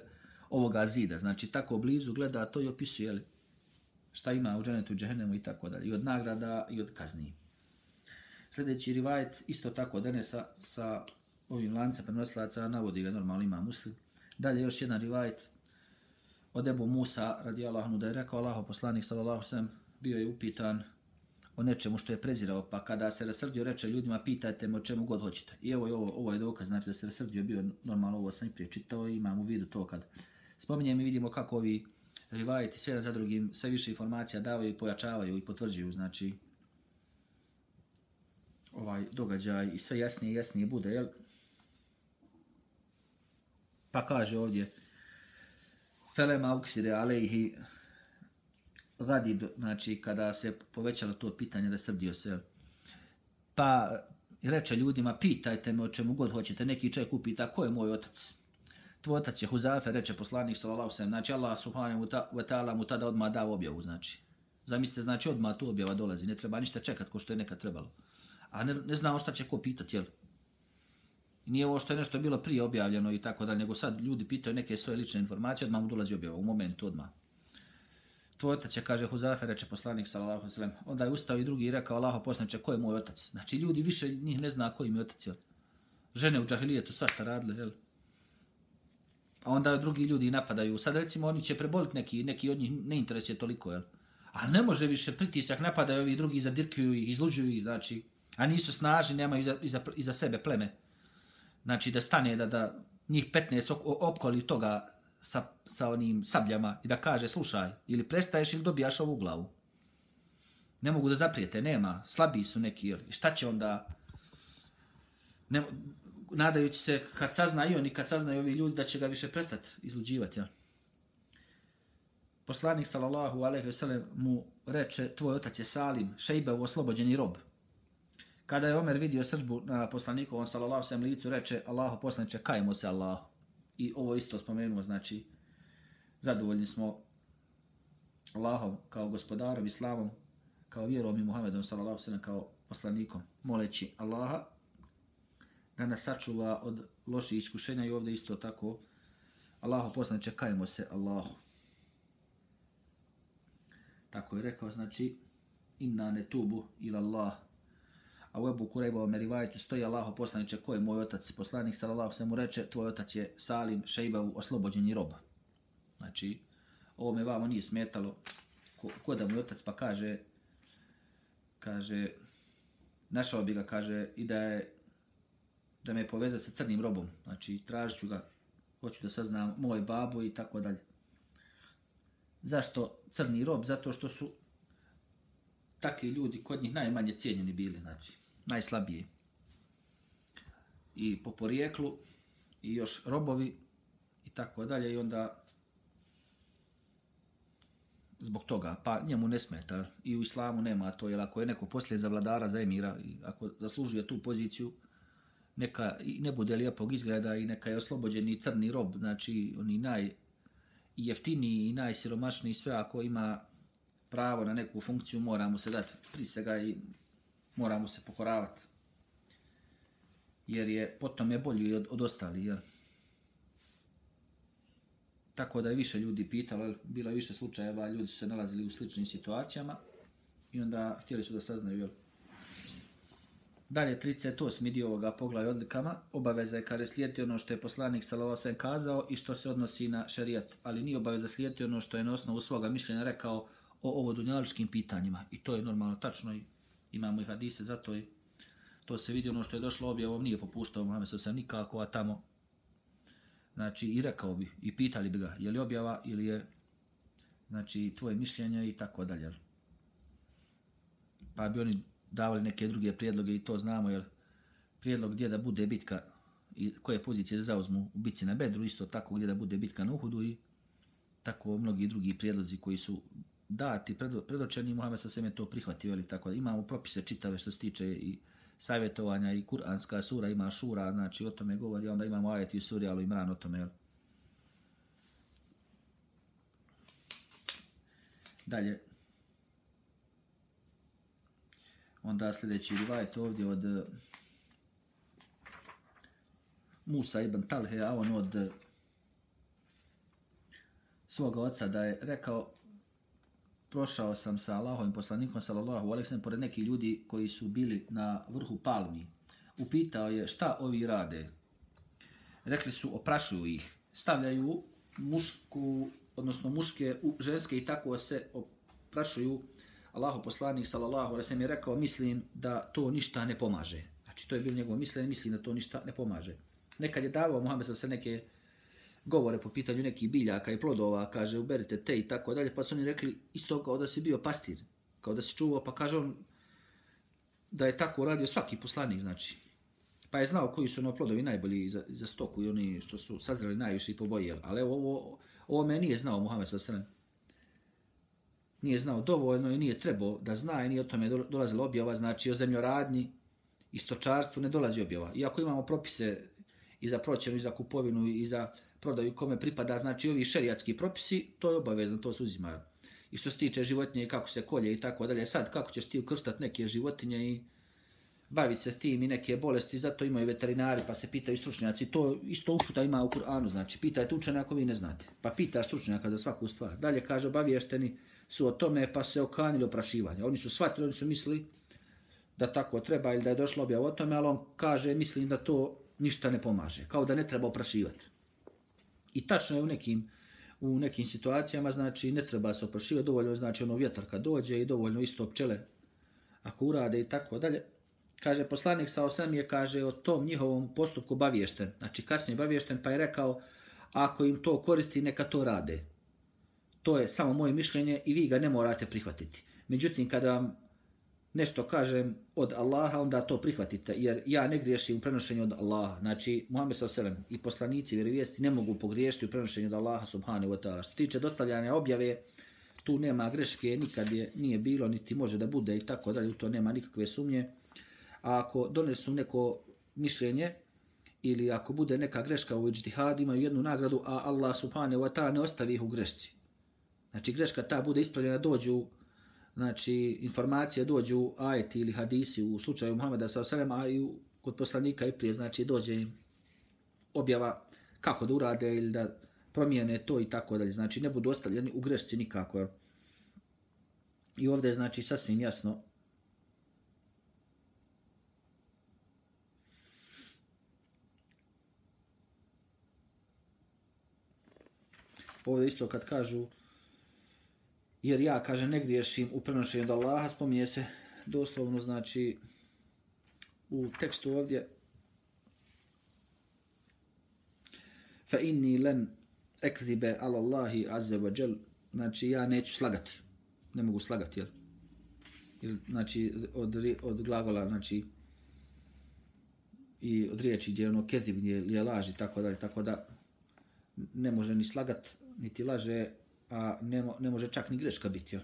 ovoga zida. Znači, tako blizu gleda, to i opisuje, jeli? Šta ima u dženetu, džehennemu i tako dalje. I od nagrada i od kazni. Sljedeći rivajet, isto tako od sa, sa ovim lancem prenosilaca, navodi ga normalno ima muslim. Dalje još jedan rivajet od Ebu Musa radi Allahom da je rekao Allaho poslanik sallallahu sallam bio je upitan o nečemu što je prezirao, pa kada se rasrdio reče ljudima pitajte me o čemu god hoćete. I evo je ovo, ovo je dokaz, znači da se rasrdio bio normalno ovo sam i prije čitao i imam u vidu to kad spominjem i vidimo kako ovi rivajeti sve za drugim, sve više informacija davaju i pojačavaju i potvrđuju, znači ovaj događaj i sve jasnije i jasnije bude, jel? Pa kaže ovdje Felema uksire alejhi gadib, znači kada se povećalo to pitanje da srdio se, pa reče ljudima, pitajte me o čemu god hoćete, neki čovjek upita, ko je moj otac? Tvoj otac je Huzafe, reče poslanik sallallahu alejhi znači Allah subhanahu wa ta'ala mu tada odmah dao objavu, znači. Zamislite, znači odmah tu objava dolazi, ne treba ništa čekat ko što je nekad trebalo. A ne, ne znamo šta će ko pitat, jel? Nije ovo što je nešto bilo prije objavljeno i tako dalje, nego sad ljudi pitaju neke svoje lične informacije, odmah mu dolazi objava, u momentu odmah. Tvoj otac je, kaže Huzafe, reče poslanik sallallahu alejhi Onda je ustao i drugi i rekao, Allaho poslanče, ko je moj otac? Znači ljudi više njih ne zna ko im je otac, jel? Žene u džahilijetu svašta radile, jel? A onda drugi ljudi napadaju. Sad recimo oni će preboliti neki, neki od njih ne interesuje toliko, jel? A ne može više pritisak, napadaju ovi drugi, zadirkuju ih, izluđuju ih, znači, a nisu snažni, nemaju iza, iza, iza sebe pleme. Znači da stane, da, da njih 15 opkoli toga sa, sa onim sabljama i da kaže, slušaj, ili prestaješ ili dobijaš ovu glavu. Ne mogu da zaprijete, nema, slabiji su neki, jel? šta će onda... Ne, nadajući se kad saznaju i oni, kad saznaju ovi ljudi, da će ga više prestati izluđivati. Ja. poslanik sallallahu alejhi ve sellem mu reče tvoj otac je Salim, šejbe u oslobođeni rob. Kada je Omer vidio srđbu na poslanikovom sallallahu alejhi licu reče Allahu poslanice kajmo se Allahu. I ovo isto spomenuo znači zadovoljni smo Allahom kao gospodarom islamom kao vjerom i Muhammedom sallallahu alejhi kao poslanikom moleći Allaha da nas sačuva od loših iskušenja i ovdje isto tako Allahu poslan, čekajmo se Allahu Tako je rekao, znači, inna ne tubu ila Allah. A u Ebu Kurejba u Merivajtu stoji Allah poslaniče, ko je moj otac? Poslanik sallallahu se mu reče, tvoj otac je Salim Šeibavu oslobođeni roba. Znači, ovo me vamo nije smetalo. Ko, ko da moj otac pa kaže, kaže, našao bi ga, kaže, i da je, da me poveze sa crnim robom. Znači, tražit ću ga, hoću da saznam moj babo i tako dalje. Zašto crni rob? Zato što su takvi ljudi kod njih najmanje cijenjeni bili, znači, najslabiji. I po porijeklu, i još robovi, i tako dalje, i onda zbog toga, pa njemu ne smeta, i u islamu nema to, jer ako je neko poslije za vladara, za emira, i ako zaslužuje tu poziciju, neka ne bude lijepog izgleda i neka je oslobođeni crni rob, znači oni naj, i jeftiniji i najsiromašniji sve ako ima pravo na neku funkciju mora mu se dati prisega i mora mu se pokoravati. Jer je potom je bolji od, od ostali. Jer... Tako da je više ljudi pitalo, bilo je više slučajeva, ljudi su se nalazili u sličnim situacijama i onda htjeli su da saznaju jel, Dalje, 38. dio ovoga poglavlja odlikama, obaveza je kada slijeti ono što je poslanik Salavasen kazao i što se odnosi na šarijat, ali nije obaveza slijeti ono što je na osnovu svoga mišljenja rekao o ovo dunjaličkim pitanjima. I to je normalno tačno i imamo i hadise, zato i to se vidi ono što je došlo objavom, nije popuštao Muhammed Salavasen nikako, a tamo znači i rekao bi i pitali bi ga je li objava ili je znači tvoje mišljenje i tako dalje. Pa bi oni davali neke druge prijedloge i to znamo, jer prijedlog gdje da bude bitka i koje pozicije da zauzmu u bitci na Bedru, isto tako gdje da bude bitka na Uhudu i tako mnogi drugi prijedlozi koji su dati, predočeni, Muhammed sa sveme to prihvatio, ali tako da imamo propise čitave što se tiče i savjetovanja i kuranska sura ima šura, znači o tome govori, onda imamo ajeti i suri, ali imran o tome, jel? Dalje, Onda sljedeći rivajet ovdje od eh, Musa ibn Talhe, a on od eh, svoga oca da je rekao prošao sam sa Allahovim poslanikom sallallahu alejhi ve sellem pored neki ljudi koji su bili na vrhu palmi. Upitao je šta ovi rade. Rekli su oprašuju ih, stavljaju mušku, odnosno muške, u ženske i tako se oprašuju Allahu poslanik sallallahu alejhi ve sellem je rekao mislim da to ništa ne pomaže. Znači to je bilo njegovo mišljenje, mislim da to ništa ne pomaže. Nekad je davao Muhammed sa neke govore po pitanju nekih biljaka i plodova, kaže uberite te i tako dalje, pa su oni rekli isto kao da si bio pastir, kao da si čuvao, pa kaže on da je tako radio svaki poslanik, znači. Pa je znao koji su ono plodovi najbolji za, za stoku i oni što su sazreli najviše i pobojili. Ali evo, ovo, ovo me nije znao Muhammed sa sve nije znao dovoljno i nije trebao da zna i nije o tome dolazila objava, znači o zemljoradnji i stočarstvu ne dolazi objava. Iako imamo propise i za proćenu, i za kupovinu, i za prodaju kome pripada, znači ovi šerijatski propisi, to je obavezno, to se uzima. I što se tiče životinje i kako se kolje i tako dalje, sad kako ćeš ti ukrstat neke životinje i baviti se tim i neke bolesti, zato imaju veterinari, pa se pitaju stručnjaci, to isto uputa ima u Kur'anu, znači pitajte učenja ako vi ne znate, pa pita stručnjaka za svaku stvar. Dalje kaže, obavješteni, su o tome pa se okanili oprašivanja. Oni su shvatili, oni su mislili da tako treba ili da je došlo objav o tome, ali on kaže, mislim da to ništa ne pomaže, kao da ne treba oprašivati. I tačno je u nekim, u nekim situacijama, znači ne treba se oprašivati, dovoljno znači ono vjetar kad dođe i dovoljno isto pčele ako urade i tako dalje. Kaže, poslanik sa osam je, kaže, o tom njihovom postupku baviješten, znači kasnije baviješten, pa je rekao, ako im to koristi, neka to rade to je samo moje mišljenje i vi ga ne morate prihvatiti. Međutim, kada vam nešto kažem od Allaha, onda to prihvatite, jer ja ne griješim u prenošenju od Allaha. Znači, Muhammed s.a.v. i poslanici vjerovijesti ne mogu pogriješiti u prenošenju od Allaha subhanahu wa ta'ala. Što tiče dostavljanja objave, tu nema greške, nikad je nije bilo, niti može da bude i tako dalje, u to nema nikakve sumnje. A ako donesu neko mišljenje, ili ako bude neka greška u iđtihad, imaju jednu nagradu, a Allah subhanahu wa ta'ala ne ostavi ih u grešci. Znači greška ta bude ispravljena, dođu znači informacije dođu ajeti ili hadisi u slučaju Muhameda sallallahu a i kod poslanika i prije znači dođe im objava kako da urade ili da promijene to i tako dalje. Znači ne budu ostavljeni u grešci nikako. I ovdje je znači sasvim jasno Ovdje isto kad kažu jer ja, kaže, ne griješim u prenošenju od Allaha, spominje se doslovno, znači, u tekstu ovdje, fa inni len ekzibe ala Allahi azze wa džel, znači, ja neću slagati, ne mogu slagati, jel? Ili, znači, od, od glagola, znači, i od riječi gdje je ono kezib, gdje je laži, tako da, tako da, ne može ni slagat, niti laže, a ne, ne može čak ni greška biti. Jel?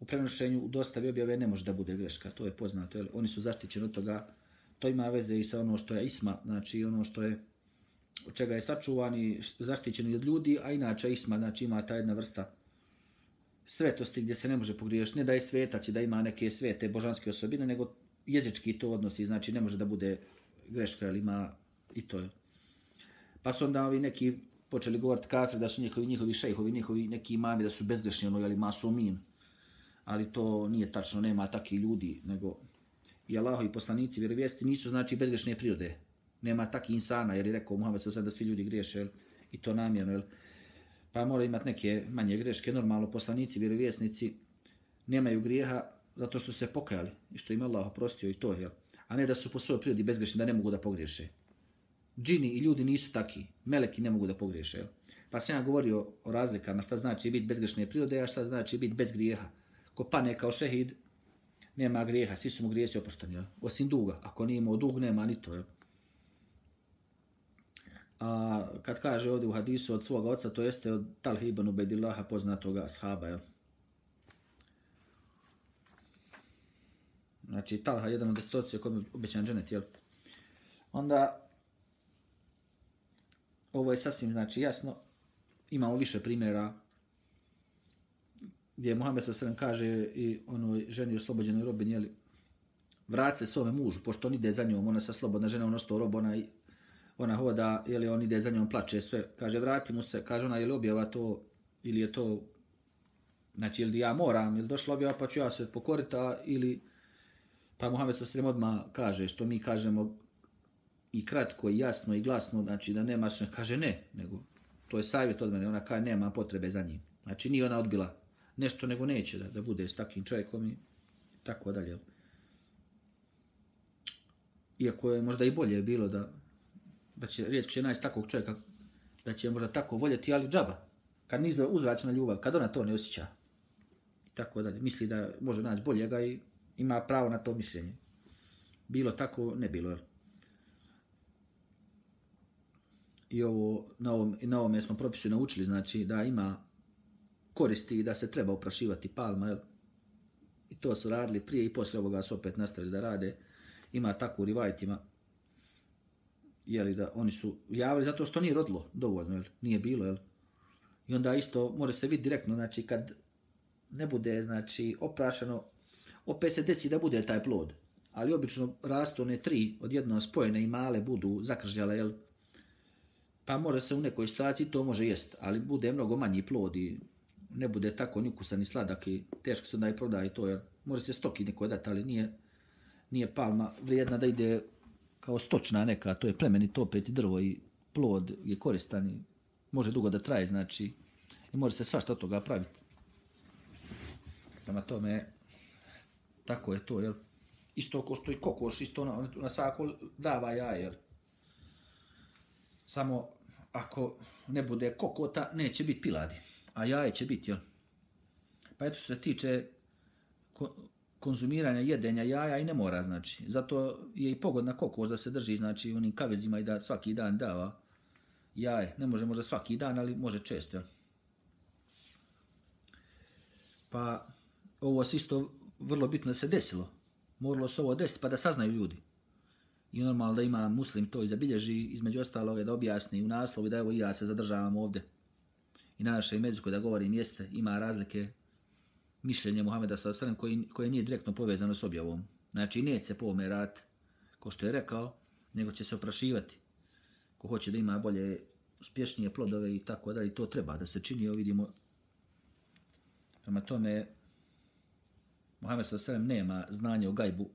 U prenošenju u dostavi objave ne može da bude greška, to je poznato. Jel? Oni su zaštićeni od toga, to ima veze i sa ono što je isma, znači ono što je od čega je sačuvan i zaštićen od ljudi, a inače isma, znači ima ta jedna vrsta svetosti gdje se ne može pogriješiti, ne da je svetac i da ima neke svete božanske osobine, nego jezički to odnosi, znači ne može da bude greška, ili ima i to je. Pa su onda ovi neki počeli govoriti kafir da su njihovi, njihovi šejhovi, njihovi neki imami da su bezgrešni, ono, jeli masumin. Ali to nije tačno, nema takvi ljudi, nego i Allahovi poslanici, vjerovijesti, nisu znači bezgrešne prirode. Nema takih insana, jer je rekao Muhammed sa da svi ljudi griješe, jel? i to namjerno, jel? Pa mora imati neke manje greške, normalno poslanici, vjerovjesnici, nemaju grijeha zato što su se pokajali i što im Allah oprostio i to, jel? A ne da su po svojoj prirodi bezgrešni, da ne mogu da pogriješe džini i ljudi nisu taki. Meleki ne mogu da pogriješe. Jel? Pa sam ja govorio o razlikama šta znači biti bezgrešne prirode, a šta znači biti bez grijeha. Ko pane kao šehid, nema grijeha, svi su mu grijesi oprošteni. Jel? Osim duga. Ako nije imao dug, nema ni to. Jel? A kad kaže ovdje u hadisu od svoga oca, to jeste od Talha ibn Ubedillaha, poznatoga ashaba. Jel? Znači, Talha je jedan od destocije kome je obećan dženet, jel? Onda, ovo je sasvim znači jasno. Imamo više primjera gdje Muhammed s.a.v. kaže i onoj ženi oslobođenoj robin, jeli, vrat se svome mužu, pošto on ide za njom, ona sa slobodna žena, on ostao rob, ona, ona hoda, jeli, on ide za njom, plače sve, kaže, vrati mu se, kaže ona, je li objava to, ili je to, znači, ili ja moram, ili došla objava, pa ću ja se pokorita, ili, pa Muhammed s.a.v. odmah kaže, što mi kažemo, i kratko i jasno i glasno, znači da nema se kaže ne, nego to je savjet od mene, ona kaže nema potrebe za njim. Znači nije ona odbila nešto, nego neće da, da bude s takvim čovjekom i tako dalje. Iako je možda i bolje bilo da, da će, rijetko će naći takvog čovjeka, da će možda tako voljeti, ali džaba, kad nizu uzvraćena ljubav, kad ona to ne osjeća. I tako dalje. Misli da može naći boljega i ima pravo na to mišljenje. Bilo tako, ne bilo. Jel? I ovo, na, ovom, na ovome smo propisu naučili, znači da ima koristi da se treba uprašivati palma, jel? I to su radili prije i posle ovoga su opet nastavili da rade. Ima tako u rivajtima, jeli da oni su javili zato što nije rodilo dovoljno, jel? Nije bilo, jel? I onda isto može se vidjeti direktno, znači kad ne bude, znači, oprašano, opet se desi da bude taj plod. Ali obično rastu one tri odjedno spojene i male budu zakržljale, jel? Pa može se u nekoj situaciji to može jest, ali bude mnogo manji plod i ne bude tako ni ukusan ni sladak i teško se da i prodaje to, jer može se stoki neko dati, ali nije, nije palma vrijedna da ide kao stočna neka, to je plemeni to opet i drvo i plod je koristan i može dugo da traje, znači, i može se svašta od toga praviti. Prema tome, tako je to, jel? Isto ko što i kokoš, isto na, na svako dava jaje, jel? Samo ako ne bude kokota, neće biti piladi. A jaje će biti, jel? Pa eto se tiče konzumiranja jedenja jaja i ne mora, znači. Zato je i pogodna kokoš da se drži, znači, u onim kavezima i da svaki dan dava jaje. Ne može možda svaki dan, ali može često, jel? Pa ovo se isto vrlo bitno da se desilo. Moralo se ovo desiti pa da saznaju ljudi. I normalno da ima muslim to i zabilježi, između ostalog da objasni u naslovu da evo i ja se zadržavam ovde. I na našem jeziku da govorim jeste, ima razlike mišljenje Muhameda s.a.v. Koji, koje nije direktno povezano s objavom. Znači, neće se pomerati, ko što je rekao, nego će se oprašivati. Ko hoće da ima bolje, uspješnije plodove i tako da i to treba da se čini, vidimo. Prema tome, Muhammed sa s.a.v. nema znanje o gajbu,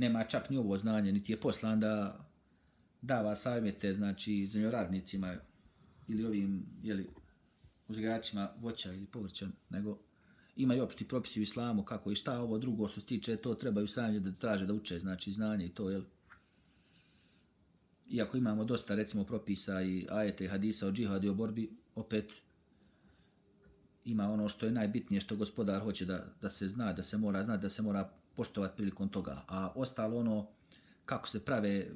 nema čak ni ovo znanje, niti je poslan da dava savjete, znači, zemljoradnicima ili ovim, jeli, uzgajačima voća ili povrća, nego ima i opšti propisi u islamu kako i šta ovo drugo što se tiče, to trebaju sami da traže da uče, znači znanje i to, jel? Iako imamo dosta, recimo, propisa i ajete i hadisa o džihadu i o borbi, opet ima ono što je najbitnije što gospodar hoće da, da se zna, da se mora znati, da se mora poštovati prilikom toga. A ostalo ono kako se prave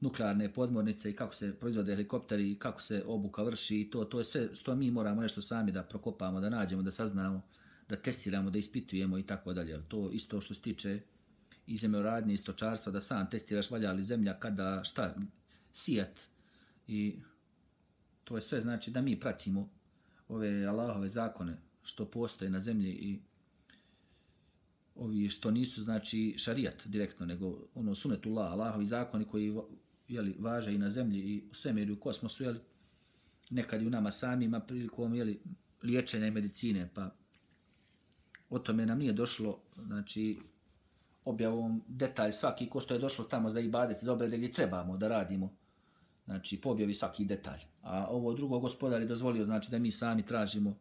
nuklearne podmornice i kako se proizvode helikopteri i kako se obuka vrši i to, to je sve što mi moramo nešto sami da prokopamo, da nađemo, da saznamo, da testiramo, da ispitujemo i tako dalje. To isto što se tiče i zemljoradnje i stočarstva, da sam testiraš valja li zemlja kada šta, sijat i to je sve znači da mi pratimo ove Allahove zakone što postoje na zemlji i ovi što nisu znači šarijat direktno, nego ono sunetullah, Allahovi zakoni koji jeli, važe i na zemlji i u svemiru i u kosmosu, jeli, nekad i u nama samima prilikom jeli, liječenja i medicine, pa o tome nam nije došlo, znači, objavom detalj svaki ko što je došlo tamo za ibadet, za obrede gdje trebamo da radimo, znači, po objavi svaki detalj. A ovo drugo gospodar je dozvolio, znači, da mi sami tražimo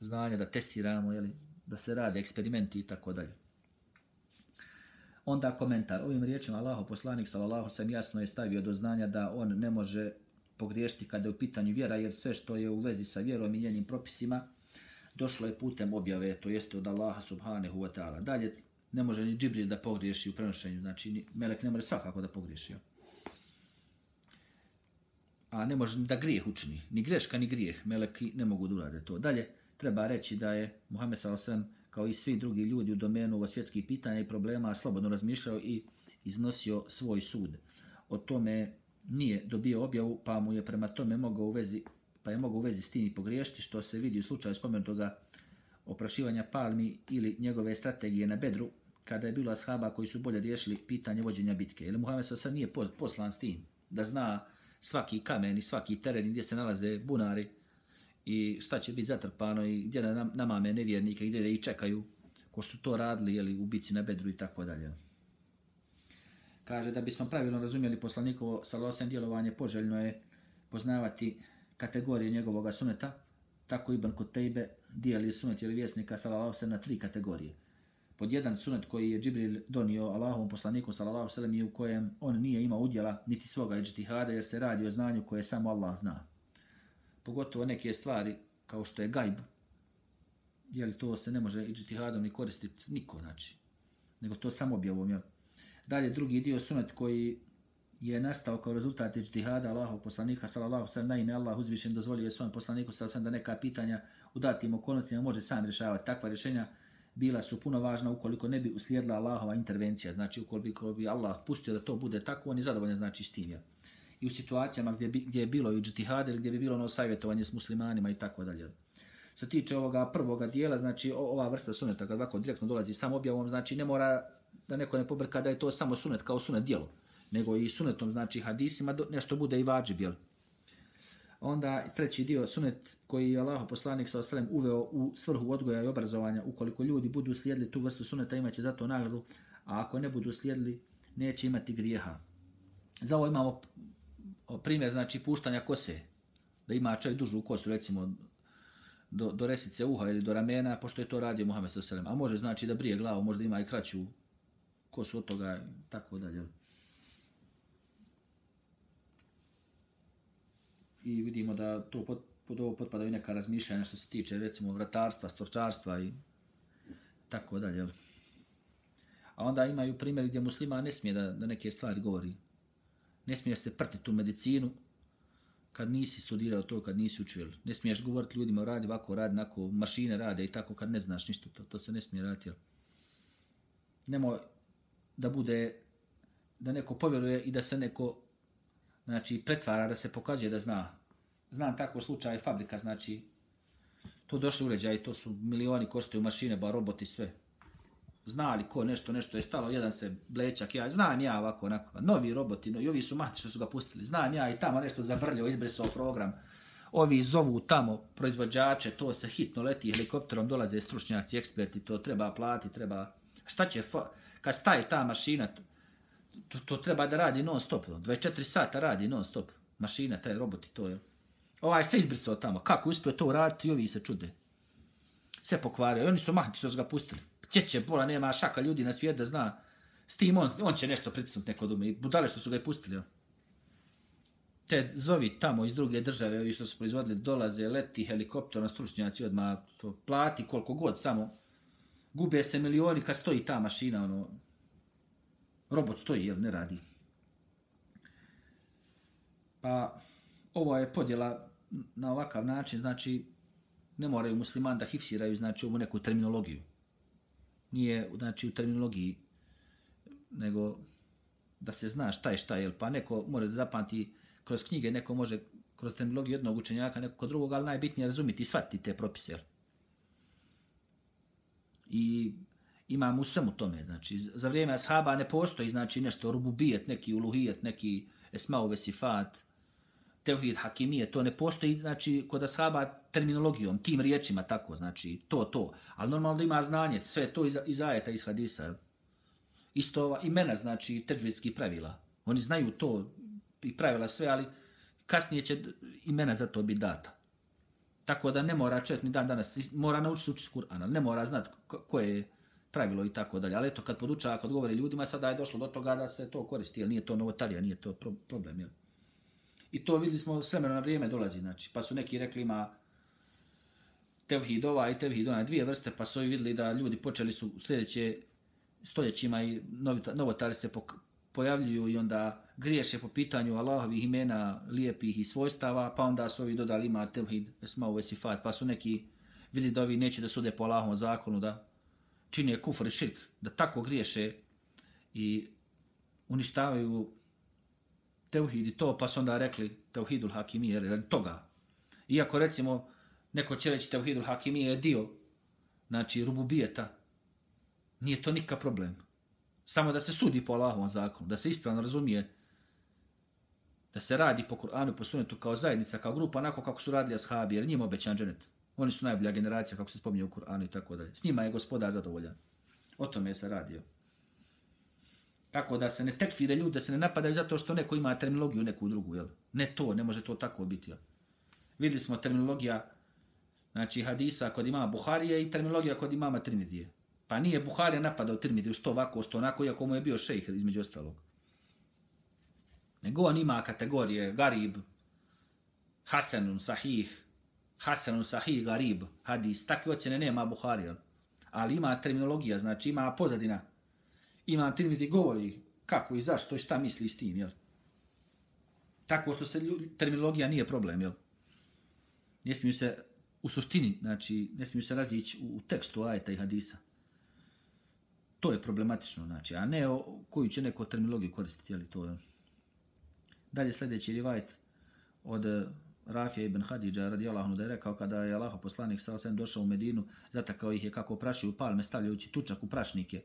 znanja, da testiramo, jeli, da se rade eksperimenti i tako dalje. Onda komentar. Ovim riječima Allaho poslanik sallallahu sam jasno je stavio do znanja da on ne može pogriješiti kada je u pitanju vjera, jer sve što je u vezi sa vjerom i njenim propisima došlo je putem objave, to jeste od Allaha subhanahu wa ta'ala. Dalje, ne može ni Džibril da pogriješi u prenošenju, znači ni, Melek ne može svakako da pogriješi. A ne može da grijeh učini, ni greška ni grijeh, Meleki ne mogu da urade to. Dalje, treba reći da je Muhammed sallallahu kao i svi drugi ljudi u domenu svjetskih pitanja i problema, slobodno razmišljao i iznosio svoj sud. O tome nije dobio objavu, pa mu je prema tome mogao u vezi, pa je mogao u vezi s tim i pogriješiti, što se vidi u slučaju spomenutoga oprašivanja palmi ili njegove strategije na bedru, kada je bilo ashaba koji su bolje riješili pitanje vođenja bitke. Jer Muhammed Sosa nije poslan s tim, da zna svaki kamen i svaki teren gdje se nalaze bunari, i šta će biti zatrpano i gdje da namame nevjernike, gdje da ih čekaju, ko su to radili, jeli, u bici na bedru i tako dalje. Kaže da bismo pravilno razumjeli poslanikovo salosem djelovanje, poželjno je poznavati kategorije njegovog suneta, tako Ibn Kutejbe dijeli sunet ili vjesnika sallallahu na tri kategorije. Pod jedan sunet koji je Džibril donio Allahovom poslaniku sallallahu sallam i u kojem on nije imao udjela niti svoga ijtihada jer se radi o znanju koje samo Allah zna pogotovo neke stvari kao što je gajb, jer to se ne može iđtihadom ni koristiti niko, znači, nego to samo objavom, jel? Dalje, drugi dio sunet koji je nastao kao rezultat iđtihada Allahov poslanika, sallallahu sallam, naime Allah uzvišen dozvolio je svom poslaniku, sallallahu da neka pitanja u datim okolnostima može sam rješavati. Takva rješenja bila su puno važna ukoliko ne bi uslijedila Allahova intervencija, znači ukoliko bi Allah pustio da to bude tako, on je zadovoljan znači s tim, jel? I u situacijama gdje, bi, gdje je bilo i džihad ili gdje bi bilo ono savjetovanje s muslimanima i tako dalje. Što tiče ovoga prvoga dijela, znači ova vrsta suneta kad ovako direktno dolazi sam objavom, znači ne mora da neko ne pobrka da je to samo sunet kao sunet dijelo, nego i sunetom, znači hadisima, nešto bude i vađib, jel? Onda treći dio, sunet koji je Allah poslanik sa osrem uveo u svrhu odgoja i obrazovanja, ukoliko ljudi budu slijedili tu vrstu suneta, imaće za to nagradu, a ako ne budu slijedili, neće imati grijeha. Za ovo imamo primjer znači puštanja kose, da ima čovjek dužu kosu, recimo do, do resice uha ili do ramena, pošto je to radio Muhammed s.a.v. A može znači da brije glavu, možda ima i kraću kosu od toga, tako dalje. I vidimo da to pod, pod ovo potpada i neka razmišljanja što se tiče recimo vratarstva, storčarstva i tako dalje. A onda imaju primjer gdje muslima ne smije da, da neke stvari govori ne smiješ se prtiti u medicinu kad nisi studirao to, kad nisi učio. Ne smiješ govoriti ljudima, radi ovako, radi nako, mašine rade i tako kad ne znaš ništa, to, to se ne smije raditi. Jel? Nemo da bude, da neko povjeruje i da se neko znači, pretvara, da se pokazuje da zna. Znam tako slučaj fabrika, znači, to došli uređaj, to su milioni koštaju mašine, ba roboti, sve znali ko nešto, nešto je stalo, jedan se blečak, ja znam ja ovako, onako, novi roboti, no, i ovi su mati što su ga pustili, znam ja i tamo nešto zabrljao, izbrisao program, ovi zovu tamo proizvođače, to se hitno leti helikopterom, dolaze stručnjaci, eksperti, to treba plati, treba, šta će, kad staje ta mašina, to, to treba da radi non stop, 24 sata radi non stop, mašina, taj roboti, to je, ovaj se izbrisao tamo, kako uspio to uraditi, i ovi se čude, sve pokvario, oni su mahti što su ga pustili, Čeće bola, nema šaka ljudi na svijet da zna. S tim on, on će nešto pritisnuti neko dume. I budale što su ga i pustili. Te zovi tamo iz druge države, ovi što su proizvodili, dolaze, leti helikopter na stručnjaci odmah, to plati koliko god samo. Gube se milioni kad stoji ta mašina, ono, robot stoji, jel ne radi. Pa, ovo je podjela na ovakav način, znači, ne moraju musliman da hifsiraju, znači, ovu neku terminologiju nije znači u terminologiji nego da se zna šta je šta jel pa neko može da zapamti kroz knjige neko može kroz terminologiju jednog učenjaka neko kod drugog ali najbitnije je razumiti i shvatiti te propise i imam u svemu tome znači za vrijeme ashaba ne postoji znači nešto rububijet neki uluhijet neki esmau vesifat tevhid hakimije, to ne postoji, znači, kod ashaba terminologijom, tim riječima tako, znači, to, to. Ali normalno ima znanje, sve to iz, iz ajeta, iz hadisa. Isto ova imena, znači, teđvidski pravila. Oni znaju to i pravila sve, ali kasnije će imena za to biti data. Tako da ne mora čovjek ni dan danas, mora naučiti učiti Kur'an, ali ne mora znati koje je pravilo i tako dalje. Ali eto, kad podučava, kad govori ljudima, sada je došlo do toga da se to koristi, jer nije to novotarija, nije to problem, jel? I to videli smo s vremena na vrijeme dolazi, znači, pa su neki rekli ima tevhid ova i tevhid ona, dvije vrste, pa su videli da ljudi počeli su sljedeće stoljećima i novotari se pojavljuju i onda griješe po pitanju Allahovih imena, lijepih i svojstava, pa onda su ovi dodali ima tevhid, esma u sifat, pa su neki vidjeli da ovi neće da sude po Allahovom zakonu, da čine kufr i širk, da tako griješe i uništavaju teuhid i to, pa su onda rekli teuhidul hakimije, jer toga. Iako recimo, neko će reći teuhidul hakimije je dio, znači rububijeta, nije to nikakav problem. Samo da se sudi po Allahovom zakonu, da se ispravno razumije, da se radi po Kur'anu, po sunetu kao zajednica, kao grupa, onako kako su radili ashabi, jer njima obećan dženet. Oni su najbolja generacija, kako se spominje u Kur'anu i tako dalje. S njima je gospoda zadovoljan. O tome se radio. Tako da se ne tekfire ljudi, da se ne napadaju zato što neko ima terminologiju neku drugu, jel? Ne to, ne može to tako biti, jel? Videli smo terminologija, znači hadisa kod imama Buharije i terminologija kod imama Trimidije. Pa nije Buharija napadao Trimidiju sto ovako, sto onako, iako mu je bio šejh između ostalog. Nego on ima kategorije garib, hasanun sahih, hasanun sahih garib, hadis, takve ocjene nema Buharija. Ali ima terminologija, znači ima pozadina, imam Tirmidhi govori kako i zašto i šta misli s tim, jel? Tako što se terminologija nije problem, jel? Ne smiju se u suštini, znači, ne smiju se razići u, u tekstu ajeta i hadisa. To je problematično, znači, a ne o koju će neko terminologiju koristiti, jel? To jel? Dalje sljedeći rivajt od eh, Rafija ibn Hadidža radijallahu anhu da je rekao kada je Allah poslanik sa osam došao u Medinu, zatakao ih je kako prašio palme stavljajući tučak u prašnike.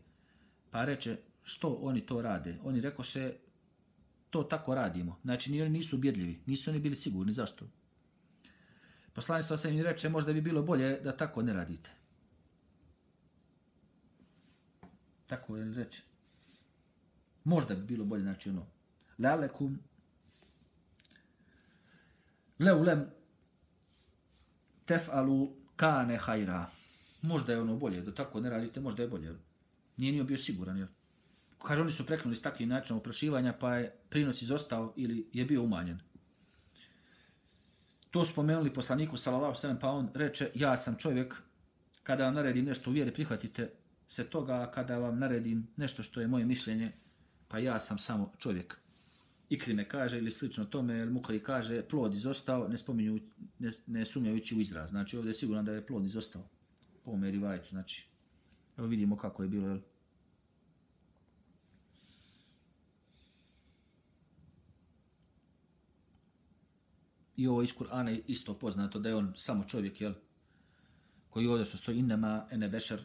Pa reče, što oni to rade? Oni rekoše, to tako radimo. Znači, oni nisu ubjedljivi, nisu oni bili sigurni. Zašto? Poslanik sa im reče, možda bi bilo bolje da tako ne radite. Tako je reče. Možda bi bilo bolje, znači ono, lalekum, leulem, tef'alu kane hajra. Možda je ono bolje, da tako ne radite, možda je bolje. Nije nije bio siguran, jel? Kaže, oni su preknuli s takvim načinom oprašivanja, pa je prinos izostao ili je bio umanjen. To spomenuli poslaniku, salallahu sallam, pa on reče, ja sam čovjek, kada vam naredim nešto u vjeri, prihvatite se toga, kada vam naredim nešto što je moje mišljenje, pa ja sam samo čovjek. Ikrime kaže ili slično tome, jer Mukari kaže plod izostao, ne spominju, ne, ne sumnjajući u izraz. Znači ovdje je sigurno da je plod izostao. Po vajtu, znači. Evo vidimo kako je bilo, jel? I ovo iz Kur'ana isto poznato da je on samo čovjek, jel? Koji ovdje što stoji innama ene bešar.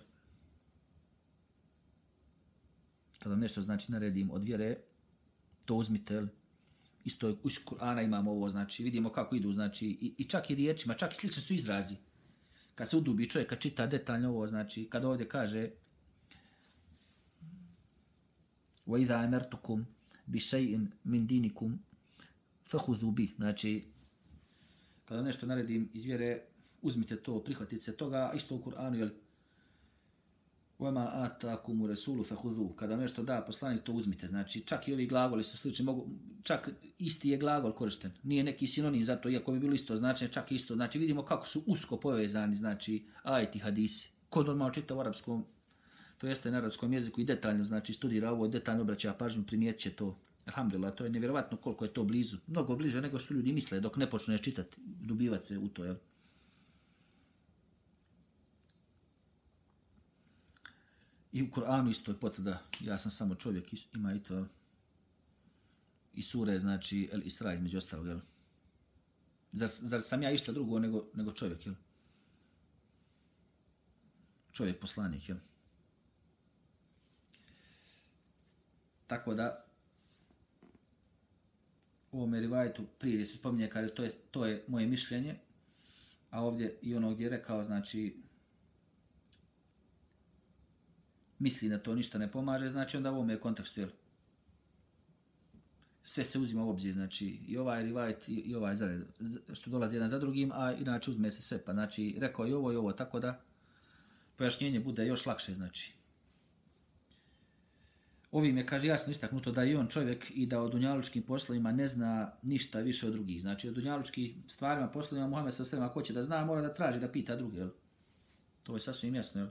Kada nešto znači naredim od vjere, to uzmite, jel? Isto iz Kur'ana imamo ovo, znači vidimo kako idu, znači i, i čak i riječima, čak i slične su izrazi Kad se udubi čovjek, kad čita detaljno ovo, znači kad ovdje kaže وَإِذَا أَمَرْتُكُمْ بِشَيْءٍ مِنْ دِينِكُمْ فَهُذُوا بِهِ Znači, kada nešto naredim iz vjere, uzmite to, prihvatite se toga, isto u Kur'anu, jel, Vema atakum resulu fehudhu. Kada nešto da poslanik, to uzmite. Znači, čak i ovi glagoli su slični, mogu, čak isti je glagol korišten. Nije neki sinonim za to, iako bi bilo isto značenje, čak isto. Znači, vidimo kako su usko povezani, znači, ajti hadisi. Ko normalno čita u arapskom, to jeste na arapskom jeziku i detaljno, znači, studira ovo, detaljno obraća pažnju, primjet će to. Alhamdulillah, to je nevjerovatno koliko je to blizu. Mnogo bliže nego što ljudi misle dok ne počne čitati, dubivati se u to, jel? I u Koranu isto je potvrda, ja sam samo čovjek, ima i to i sure, znači El Isra između ostalog, jel? Zar, zar sam ja išta drugo nego, nego čovjek, jel? Čovjek poslanik, jel? Tako da, u ovome rivajetu prije se spominje kada to je, to je moje mišljenje, a ovdje i ono gdje je rekao, znači, misli da to ništa ne pomaže, znači onda u ovom je kontekstu, jel? Sve se uzima u obzir, znači i ovaj rivajt i, i ovaj zared, što dolazi jedan za drugim, a inače uzme se sve, pa znači rekao i ovo i ovo, tako da pojašnjenje bude još lakše, znači. Ovim je, kaže, jasno istaknuto da je on čovjek i da o dunjalučkim poslovima ne zna ništa više od drugih. Znači, o dunjalučkim stvarima, poslovima, Muhammed sa svema, ko će da zna, mora da traži da pita druge, jel? To je sasvim jasno, jel?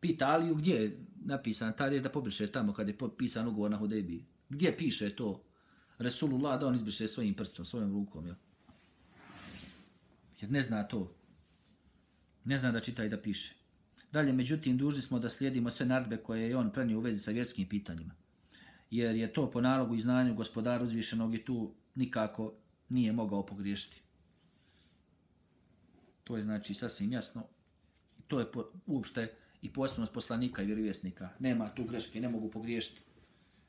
Pita Aliju gdje je napisan ta riječ da pobriše tamo kad je pisan ugovor na Hudebi. Gdje piše to? Resulullah da on izbriše svojim prstom, svojom rukom, jel? Jer ne zna to. Ne zna da čita i da piše. Dalje, međutim, dužni smo da slijedimo sve naredbe koje je on prenio u vezi sa vjerskim pitanjima. Jer je to po nalogu i znanju gospodara uzvišenog i tu nikako nije mogao pogriješiti. To je znači sasvim jasno. To je po, uopšte i posebnost poslanika i vjerovjesnika. Nema tu greške, ne mogu pogriješiti.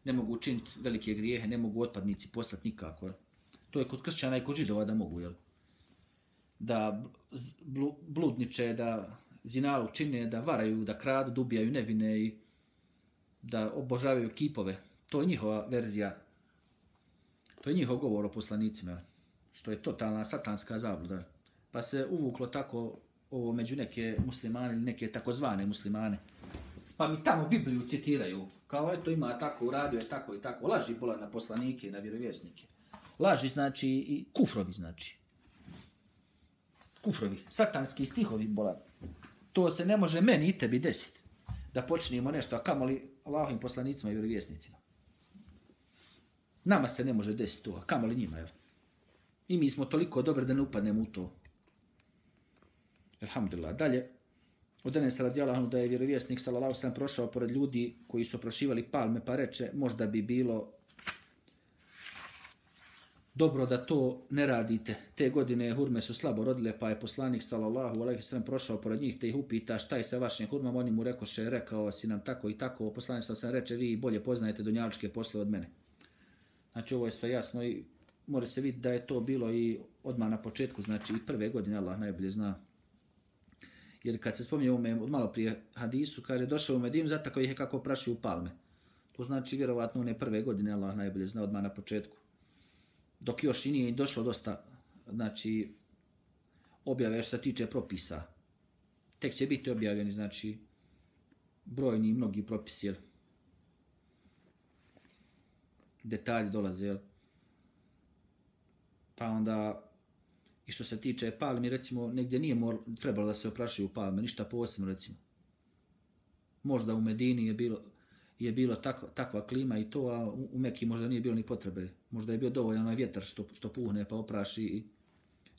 Ne mogu učiniti velike grijehe, ne mogu otpadnici postati nikako. To je kod kršćana i kod židova da mogu, jel? Da bludniče, da zinalu čine, da varaju, da kradu, da ubijaju nevine i da obožavaju kipove. To je njihova verzija. To je njihov govor o poslanicima. Što je totalna satanska zabluda. Pa se uvuklo tako ovo među neke muslimane ili neke takozvane muslimane. Pa mi tamo Bibliju citiraju. Kao eto ima tako, uradio je tako i tako. Laži bola na poslanike i na vjerovjesnike. Laži znači i kufrovi znači. Kufrovi, satanski stihovi bola. To se ne može meni i tebi desiti. Da počnemo nešto, a kamoli Allahovim poslanicima i vjerovjesnicima. Nama se ne može desiti to, a kamoli njima. Jel? I mi smo toliko dobri da ne upadnemo u to. Alhamdulillah. Dalje, od Enes radijalahu da je vjerovjesnik sallallahu sallam prošao pored ljudi koji su prošivali palme pa reče možda bi bilo dobro da to ne radite. Te godine hurme su slabo rodile pa je poslanik sallallahu alaihi sallam prošao pored njih te ih upita šta je sa vašim hurmama. Oni mu rekoše rekao si nam tako i tako. Poslanik sallallahu reče vi bolje poznajete dunjaličke posle od mene. Znači ovo je sve jasno i mora se vidjeti da je to bilo i odmah na početku, znači i prve godine Allah najbolje zna Jer kad se spominje ovome od malo prije hadisu, kaže došao u Medinu, zatakao ih je kako prašio u palme. To znači vjerovatno one prve godine, Allah najbolje zna odmah na početku. Dok još i nije došlo dosta, znači, objave što se tiče propisa. Tek će biti objavljeni, znači, brojni i mnogi propisi, jel? Detalji dolaze, jel? Pa onda I što se tiče palmi, recimo, negdje nije mor, trebalo da se oprašaju palme, ništa posebno, recimo. Možda u Medini je bilo, je bilo tako, takva klima i to, a u, u Meki možda nije bilo ni potrebe možda je bio dovoljan onaj vjetar što, što puhne pa opraši i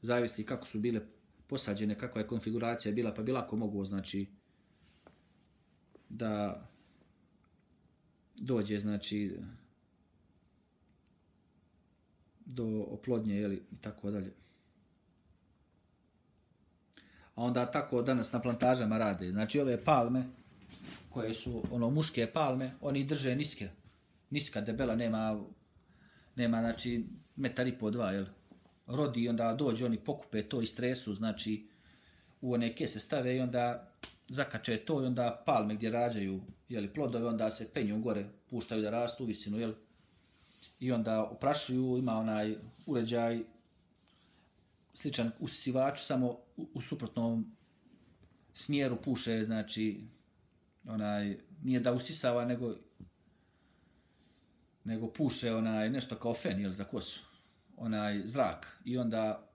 zavisi kako su bile posađene, kakva je konfiguracija bila, pa bi lako mogu, znači, da dođe, znači, do oplodnje, jeli, i tako dalje. A onda tako danas na plantažama rade. Znači, ove palme, koje su, ono, muške palme, oni drže niske. Niska, debela, nema, nema, znači, metar i po dva, jel? Rodi i onda dođe, oni pokupe to i stresu, znači, u one kese stave i onda zakače to i onda palme gdje rađaju jeli, plodove, onda se penju gore, puštaju da rastu u visinu, jel? I onda oprašuju, ima onaj uređaj sličan usisivaču, samo u, u suprotnom smjeru puše, znači, onaj, nije da usisava, nego nego puše onaj nešto kao fen, jel, za kosu, onaj zrak. I onda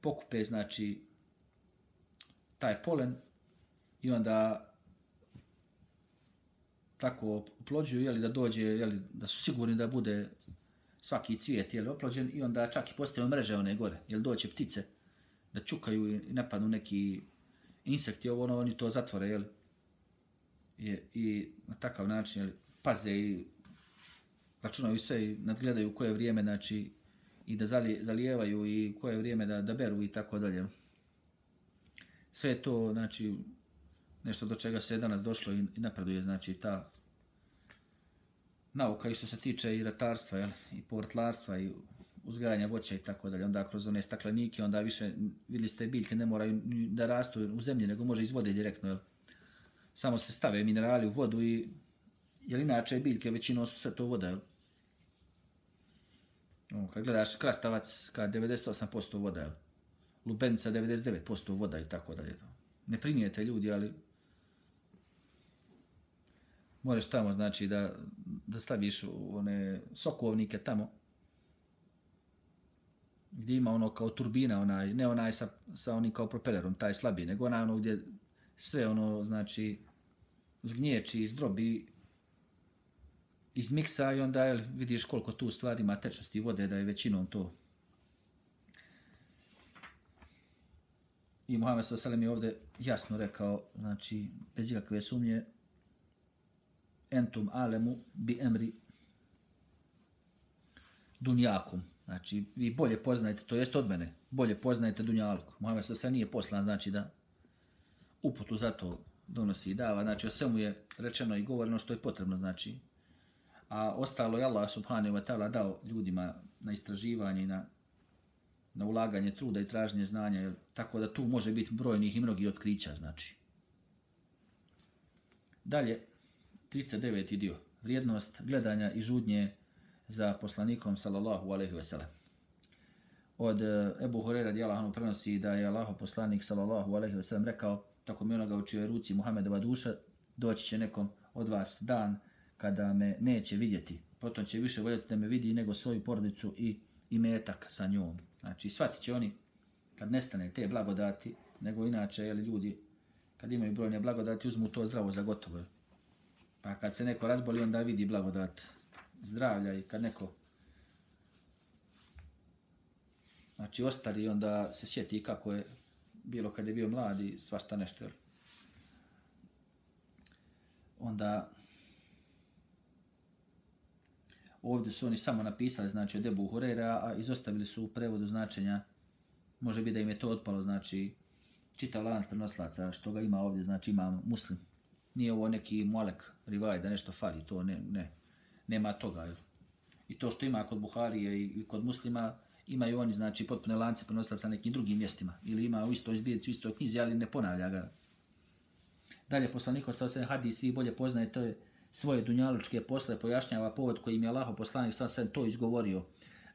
pokupe, znači, taj polen i onda tako oplođuju, jeli, da dođe, jeli, da su sigurni da bude svaki cvijet jeli, oplođen i onda čak i postaju mreže one gore, jel doće ptice da čukaju i napadnu neki insekti, ovo ono, oni to zatvore, jel, i, i na takav način, jel, paze i računaju sve i nadgledaju koje vrijeme, znači, i da zalijevaju i koje vrijeme da, da beru i tako dalje. Sve to, znači, nešto do čega se danas došlo i napreduje, znači ta nauka i što se tiče i ratarstva jel, i povrtlarstva i uzgajanja voća i tako dalje. Onda kroz one staklenike, onda više, vidjeli ste, biljke ne moraju da rastu u zemlji, nego može iz vode direktno. Jel. Samo se stave minerali u vodu i, jel inače biljke većinom su sve to voda. Jel. O, kad gledaš krastavac, kad 98% voda, jel. lubenica 99% voda i tako dalje. Ne primijete ljudi, ali možeš tamo znači da, da staviš one sokovnike tamo gdje ima ono kao turbina, onaj, ne onaj sa, sa onim kao propelerom, taj slabiji, nego onaj ono gdje sve ono, znači, zgnječi, zdrobi, izmiksa i onda jel, vidiš koliko tu stvari ima tečnosti vode, da je većinom to. I Muhammed S.A.S. je ovdje jasno rekao, znači, bez ikakve sumnje, entum alemu bi emri dunjakum. Znači, vi bolje poznajete, to jest od mene, bolje poznajete dunjalku. Mohamed se sve nije poslan, znači da uputu za to donosi i dava. Znači, o svemu je rečeno i govoreno što je potrebno, znači. A ostalo je Allah subhanahu wa ta'ala dao ljudima na istraživanje i na, na ulaganje truda i traženje znanja, tako da tu može biti brojnih i mnogih otkrića, znači. Dalje, 39. dio. Vrijednost gledanja i žudnje za poslanikom sallallahu alejhi ve sellem. Od e, Ebu Hurajra radijallahu prenosi da je Allahov poslanik sallallahu alejhi ve sellem rekao tako mi onoga učio ruci Muhammedova duša doći će nekom od vas dan kada me neće vidjeti. Potom će više voljeti da me vidi nego svoju porodicu i imetak sa njom. Znači, shvatit će oni kad nestane te blagodati, nego inače, jeli, ljudi, kad imaju brojne blagodati, uzmu to zdravo za gotovo. Pa kad se neko razboli, onda vidi blagodat zdravlja i kad neko znači ostari, onda se sjeti kako je bilo kad je bio mladi, svašta nešto. Onda ovdje su oni samo napisali, znači, od Ebu Hurera, a izostavili su u prevodu značenja, može biti da im je to otpalo, znači, čitav lanac prenoslaca, što ga ima ovdje, znači, ima muslim. Nije ovo neki molek rivaj da nešto fali, to ne, ne, nema toga. Jel? I to što ima kod Buharije i, kod muslima, imaju oni, znači, potpune lance prenosila sa nekim drugim mjestima. Ili ima u istoj zbirci, u istoj knjizi, ali ne ponavlja ga. Dalje, poslaniko sa osam hadis, svi bolje poznaje to je svoje dunjalučke posle, pojašnjava povod kojim je Allah poslanik sa osam to izgovorio.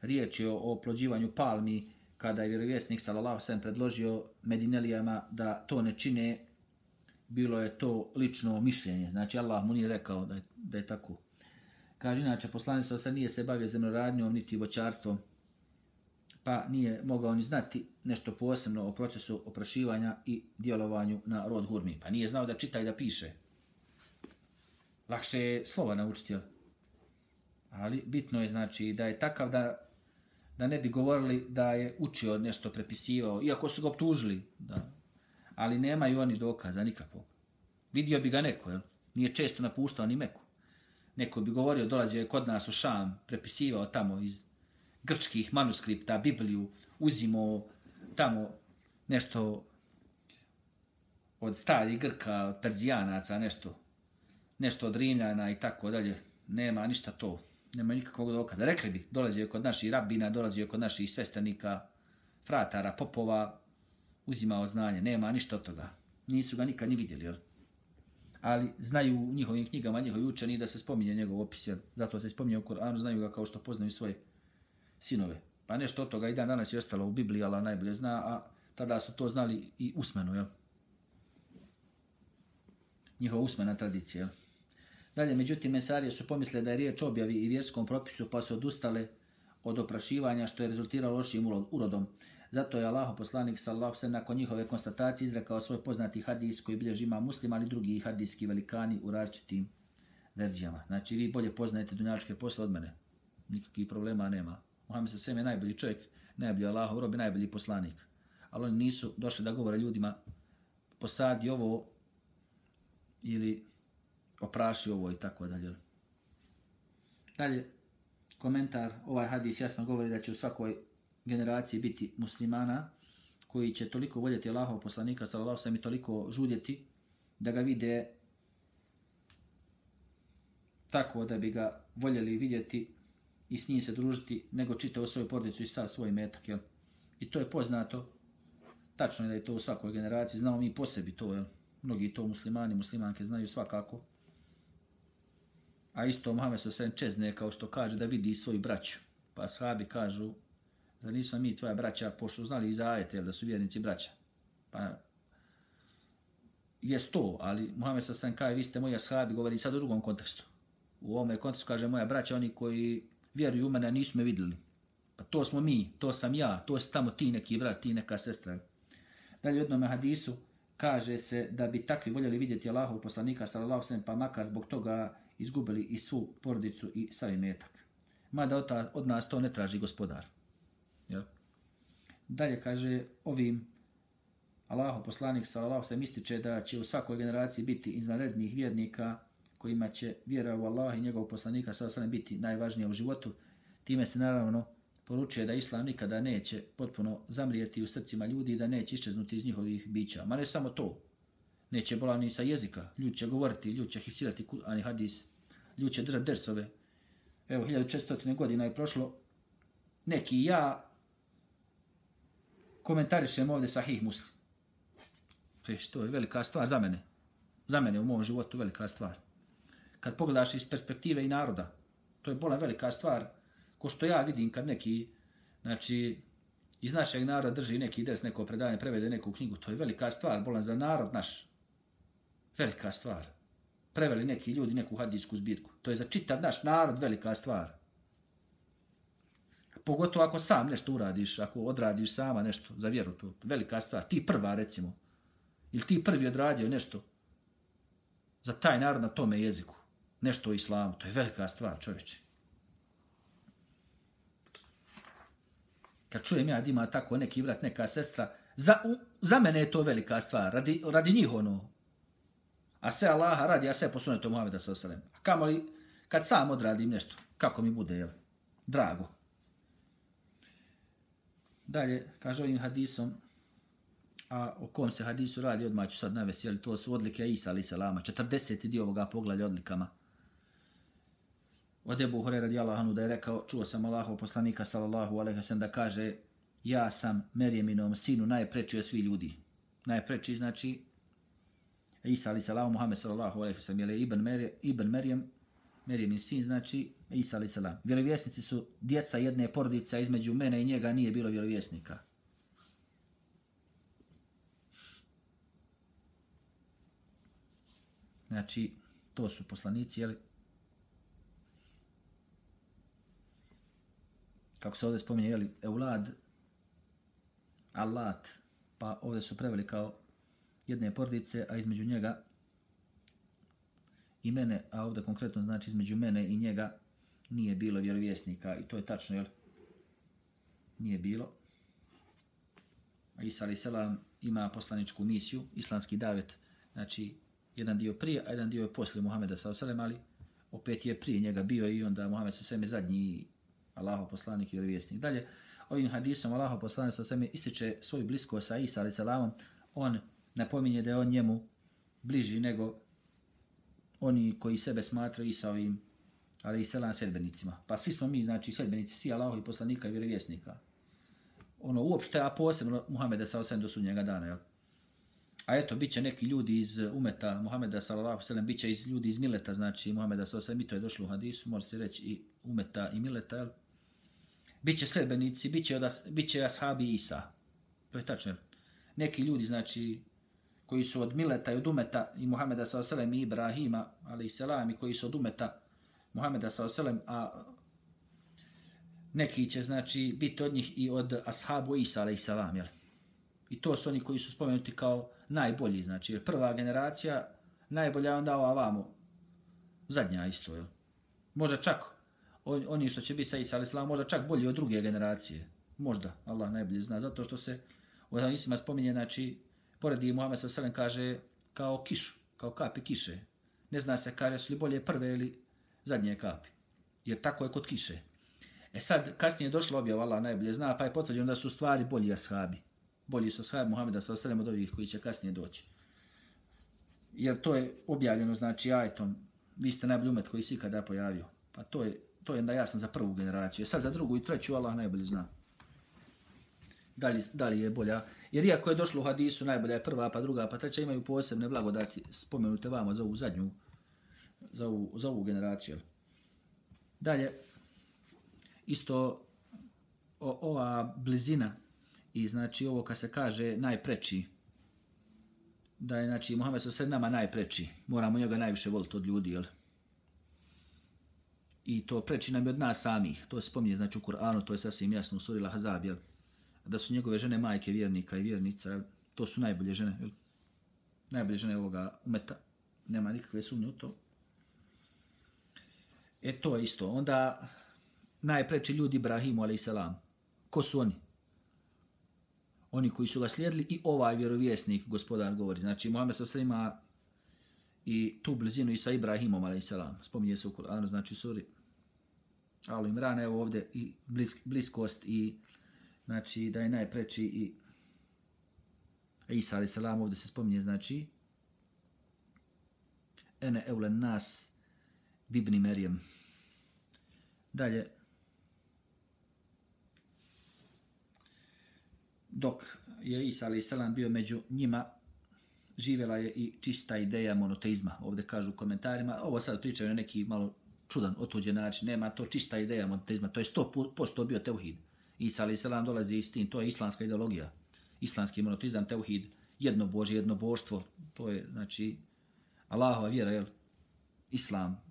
Riječ je o oplođivanju palmi, kada je vjerovjesnik sallallahu sallam predložio Medinelijama da to ne čine bilo je to lično mišljenje. Znači Allah mu nije rekao da je, da je tako. Kaže inače, poslanik sa nije se bavio zemljoradnjom niti voćarstvom, pa nije mogao ni znati nešto posebno o procesu oprašivanja i djelovanju na rod hurmi. Pa nije znao da čita i da piše. Lakše je slova naučiti, Ali bitno je znači da je takav da da ne bi govorili da je učio nešto prepisivao, iako su ga optužili, da. Ali nemaju oni dokaza nikakvog. Vidio bi ga neko, jel? Nije često napuštao ni Meku. Neko bi govorio, dolazio je kod nas u Šam, prepisivao tamo iz grčkih manuskripta, Bibliju, uzimo tamo nešto od starih Grka, od Perzijanaca, nešto, nešto od Rimljana i tako dalje. Nema ništa to. Nema nikakvog dokaza. Rekli bi, dolazio je kod naših rabina, dolazio je kod naših svestanika, fratara, popova, uzimao znanje. Nema ništa od toga. Nisu ga nikad ni vidjeli, jel? Ali znaju u njihovim knjigama, njihovi učeni da se spominje njegov opis, jer zato se spominje u Koranu, znaju ga kao što poznaju svoje sinove. Pa nešto od toga i dan danas je ostalo u Bibliji, Allah najbolje zna, a tada su to znali i usmeno, jel? Njihova usmena tradicija, jel? Dalje, međutim, mesarije su pomisle da je riječ objavi i vjerskom propisu, pa su odustale od oprašivanja, što je rezultiralo lošim urodom. Zato je Allah poslanik sallallahu se nakon njihove konstatacije izrekao svoj poznati hadis koji bilježi ima muslim, ali drugi hadijski velikani u različitim verzijama. Znači, vi bolje poznajete dunjačke posle od mene. Nikakvih problema nema. Muhammed sa sveme najbolji čovjek, najbolji Allahov rob i najbolji poslanik. Ali oni nisu došli da govore ljudima posadi ovo ili opraši ovo i tako dalje. Dalje, komentar, ovaj hadis jasno govori da će u svakoj generacije biti muslimana koji će toliko voljeti Allahov poslanika sallallahu alejhi ve toliko žudjeti da ga vide tako da bi ga voljeli vidjeti i s njim se družiti nego čita u svoju porodicu i sa svoj metak. Jel? I to je poznato. Tačno je da je to u svakoj generaciji. Znamo mi po sebi to. Jel? Mnogi to muslimani, muslimanke znaju svakako. A isto Muhammed Sosen čezne kao što kaže da vidi svoju braću. Pa sahabi kažu da nismo mi tvoja braća, pošto znali iz ajete, da su vjernici braća. Pa, je to, ali Muhammed sa sam kaže, vi ste moji ashabi, govori sad u drugom kontekstu. U ovome kontekstu kaže moja braća, oni koji vjeruju u mene, nisu me vidjeli. Pa to smo mi, to sam ja, to je tamo ti neki brat, ti neka sestra. Dalje u jednom hadisu kaže se da bi takvi voljeli vidjeti Allahov poslanika, sallallahu sallam, pa makar zbog toga izgubili i svu porodicu i savi metak. Mada od nas to ne traži gospodar. Jel? Dalje kaže ovim Allahu poslanik sallallahu se ističe da će u svakoj generaciji biti izvanrednih vjernika kojima će vjera u Allah i njegovog poslanika sallallahu biti najvažnija u životu. Time se naravno poručuje da islam nikada neće potpuno zamrijeti u srcima ljudi i da neće iščeznuti iz njihovih bića. Ma ne samo to. Neće bola ni sa jezika. Ljudi će govoriti, ljudi će hifsirati ani hadis. Ljudi će držati dersove. Evo, 1400. godina je prošlo. Neki ja komentarišem ovdje sahih muslim. Već, to je velika stvar za mene. Za mene u mom životu velika stvar. Kad pogledaš iz perspektive i naroda, to je bola velika stvar. Ko što ja vidim kad neki, znači, iz našeg naroda drži neki des, neko predanje, prevede neku knjigu, to je velika stvar, bolan za narod naš. Velika stvar. Preveli neki ljudi neku hadijsku zbirku. To je za čitav naš narod velika stvar. Pogotovo ako sam nešto uradiš, ako odradiš sama nešto za vjeru, to velika stvar. Ti prva, recimo. Ili ti prvi odradio nešto za taj narod na tome jeziku. Nešto o islamu. To je velika stvar, čovječe. Kad čujem ja da ima tako neki vrat, neka sestra, za, u, za mene je to velika stvar. Radi, radi njih ono. A sve Allaha radi, a sve posuneto Muhammeda sa osalem. A kamo li, kad sam odradim nešto, kako mi bude, jel? Drago. Dalje, kaže ovim hadisom, a o kom se hadisu radi, odmah ću sad navesti, ali to su odlike Isa ali salama, 40. dio ovoga poglavlja odlikama. Od Ebu Hore radi Allahanu da je rekao, čuo sam Allahov poslanika sallallahu alaihi sallam da kaže, ja sam Merjeminom sinu najpreči od svi ljudi. Najpreči znači Isa ali salama Muhammed sallallahu alaihi sallam, je Ibn, Mer Ibn Merjem, Merijemin sin znači Isa a.s. Vjerovjesnici su djeca jedne porodice, a između mene i njega nije bilo vjerovjesnika. Znači, to su poslanici, jeli? Kako se ovdje spominje, jeli, Eulad, Alat, pa ovdje su preveli kao jedne porodice, a između njega i mene, a ovdje konkretno znači između mene i njega nije bilo vjerovjesnika i to je tačno, jel? Nije bilo. Isa a.s. ima poslaničku misiju, islamski davet, znači jedan dio prije, a jedan dio je poslije Muhameda sa ali opet je prije njega bio i onda Muhammed sa je zadnji Allaho poslanik i vjerovjesnik. Dalje, ovim hadisom Allaho poslanik sa ističe svoju bliskost sa Isa a.s. on napominje da je on njemu bliži nego oni koji sebe smatraju Isaovim ali i selam sedbenicima. Pa svi smo mi, znači sedbenici, svi Allahovi poslanika i vjerovjesnika. Ono uopšte, a posebno Muhameda sa osam do sudnjega dana, jel? A eto, bit će neki ljudi iz umeta Muhameda sallallahu sallam, bit će iz ljudi iz mileta, znači Muhameda sallallahu sallam, i to je došlo u hadisu, može se reći i umeta i mileta, jel? Biće sledbenici, biće, odas, biće ashabi Isa. To je tačno, jel? Neki ljudi, znači, koji su od mileta i od umeta i Muhameda sallallahu sallam i Ibrahima, ali i selam, i koji su od umeta Muhameda s.a.v. a neki će znači biti od njih i od ashabu Isa a.s. Jel? I to su oni koji su spomenuti kao najbolji, znači prva generacija najbolja onda ova vamo zadnja isto, jel? Možda čak oni što će biti sa Isa a.s. možda čak bolji od druge generacije. Možda, Allah najbolje zna, zato što se u hadisima spominje, znači, poredi Muhammed s.a.v. kaže kao kišu, kao kapi kiše. Ne zna se kaže su li bolje prve ili zadnje kapi. Jer tako je kod kiše. E sad, kasnije je došla objava, Allah najbolje zna, pa je potvrđeno da su stvari bolji ashabi. Bolji su ashabi Muhammeda sa osalem od ovih koji će kasnije doći. Jer to je objavljeno, znači, ajtom, vi ste najbolji umet koji si kada pojavio. Pa to je, to je onda jasno za prvu generaciju. E sad za drugu i treću, Allah najbolje zna. Da li, da li je bolja? Jer iako je došlo u hadisu, najbolja je prva, pa druga, pa treća, imaju posebne blagodati spomenute vama za ovu zadnju za ovu, za ovu generaciju. Dalje, isto o, ova blizina i znači ovo kad se kaže najpreči, da je znači Muhammed sa sve nama najpreči, moramo njega najviše voliti od ljudi, jel? I to preči nam je od nas samih, to se spominje znači u Kur'anu, to je sasvim jasno u suri Lahazab, jel? Da su njegove žene majke vjernika i vjernica, jel? to su najbolje žene, jel? Najbolje žene ovoga umeta, nema nikakve sumnje u to. E to je isto. Onda najpreči ljudi Ibrahimu a.s. Ko su oni? Oni koji su ga slijedili i ovaj vjerovjesnik, gospodar govori. Znači, Muhammed sa ima i tu blizinu i sa Ibrahimom a.s. Spominje se u Kur'anu, znači suri. Ali Imran, evo ovdje i blisk, bliskost i znači da je najpreči i Isa a.s. ovdje se spominje, znači ene eulen nas bibni Merijem. Dalje. Dok je Isa alaih salam bio među njima, živjela je i čista ideja monoteizma. Ovdje kažu u komentarima, ovo sad pričaju na neki malo čudan, otuđen način, nema to čista ideja monoteizma, to je 100% bio teuhid. Isa alaih salam dolazi s tim, to je islamska ideologija. Islamski monoteizam, teuhid, jedno bože, jedno boštvo, to je, znači, Allahova vjera, jel? Islam,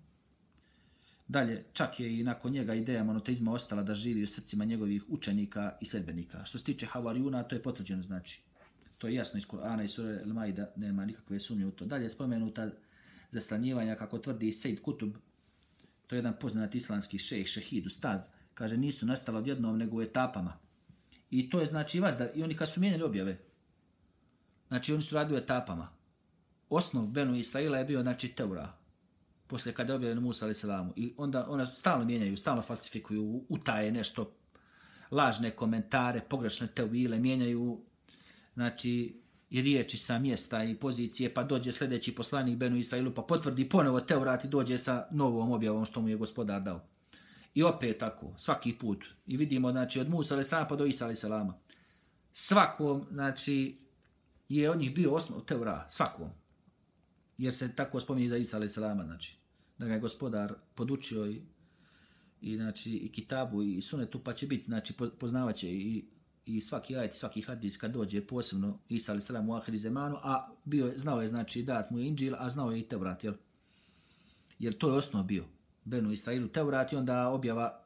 Dalje, čak je i nakon njega ideja monoteizma ostala da živi u srcima njegovih učenika i sedbenika. Što se tiče Havarijuna, to je potvrđeno znači. To je jasno iz Korana i Sura El-Maida, nema nikakve sumnje u to. Dalje, spomenuta zastranjivanja, kako tvrdi Sejd Kutub, to je jedan poznat islamski šejh, šehid, ustad, kaže, nisu nastala odjednom, nego u etapama. I to je znači vas da, i oni kad su mijenjali objave, znači oni su radili u etapama. Osnov Benu Israila je bio, znači, Teura, posle kada je objavljeno Musa alaih salamu. I onda ona stalno mijenjaju, stalno falsifikuju, utaje nešto, lažne komentare, pogrešne teuile, mijenjaju, znači, i riječi sa mjesta i pozicije, pa dođe sljedeći poslanik Benu Israilu, pa potvrdi ponovo Teurat i dođe sa novom objavom što mu je gospodar dao. I opet tako, svaki put. I vidimo, znači, od Musa a.s. pa do Isa a.s. Svakom, znači, je od njih bio osnov Teura, svakom jer se tako spominje za Isa a.s. znači da ga je gospodar podučio i, i znači i kitabu i sunetu pa će biti znači poznavaće i i svaki ajet svaki hadis kad dođe posebno Isa a.s. u ahri zemanu a bio znao je znači dat mu je Inđil a znao je i Tevrat jel jer to je osnov bio Benu Israilu Teurat i onda objava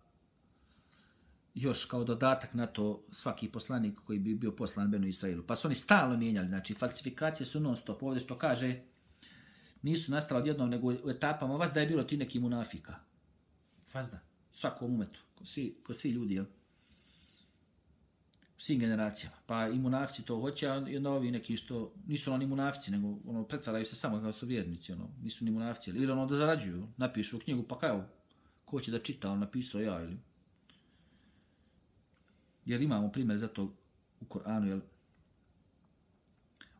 još kao dodatak na to svaki poslanik koji bi bio poslan Benu Israilu. Pa su oni stalno mijenjali, znači falsifikacije su non stop. Ovdje što kaže, nisu nastala odjednom, nego u etapama, vas da je bilo ti neki munafika. Vas da. svakom umetu, ko svi, ko svi ljudi, jel? Svim generacijama. Pa i munafci to hoće, a i ovi neki što nisu oni munafci, nego ono, pretvaraju se samo kao su vjernici, ono, nisu ni munafci. Ili ono da zarađuju, napišu knjigu, pa kao, ko će da čita, on napisao ja ili... Jer imamo primjer za to u Koranu, jel?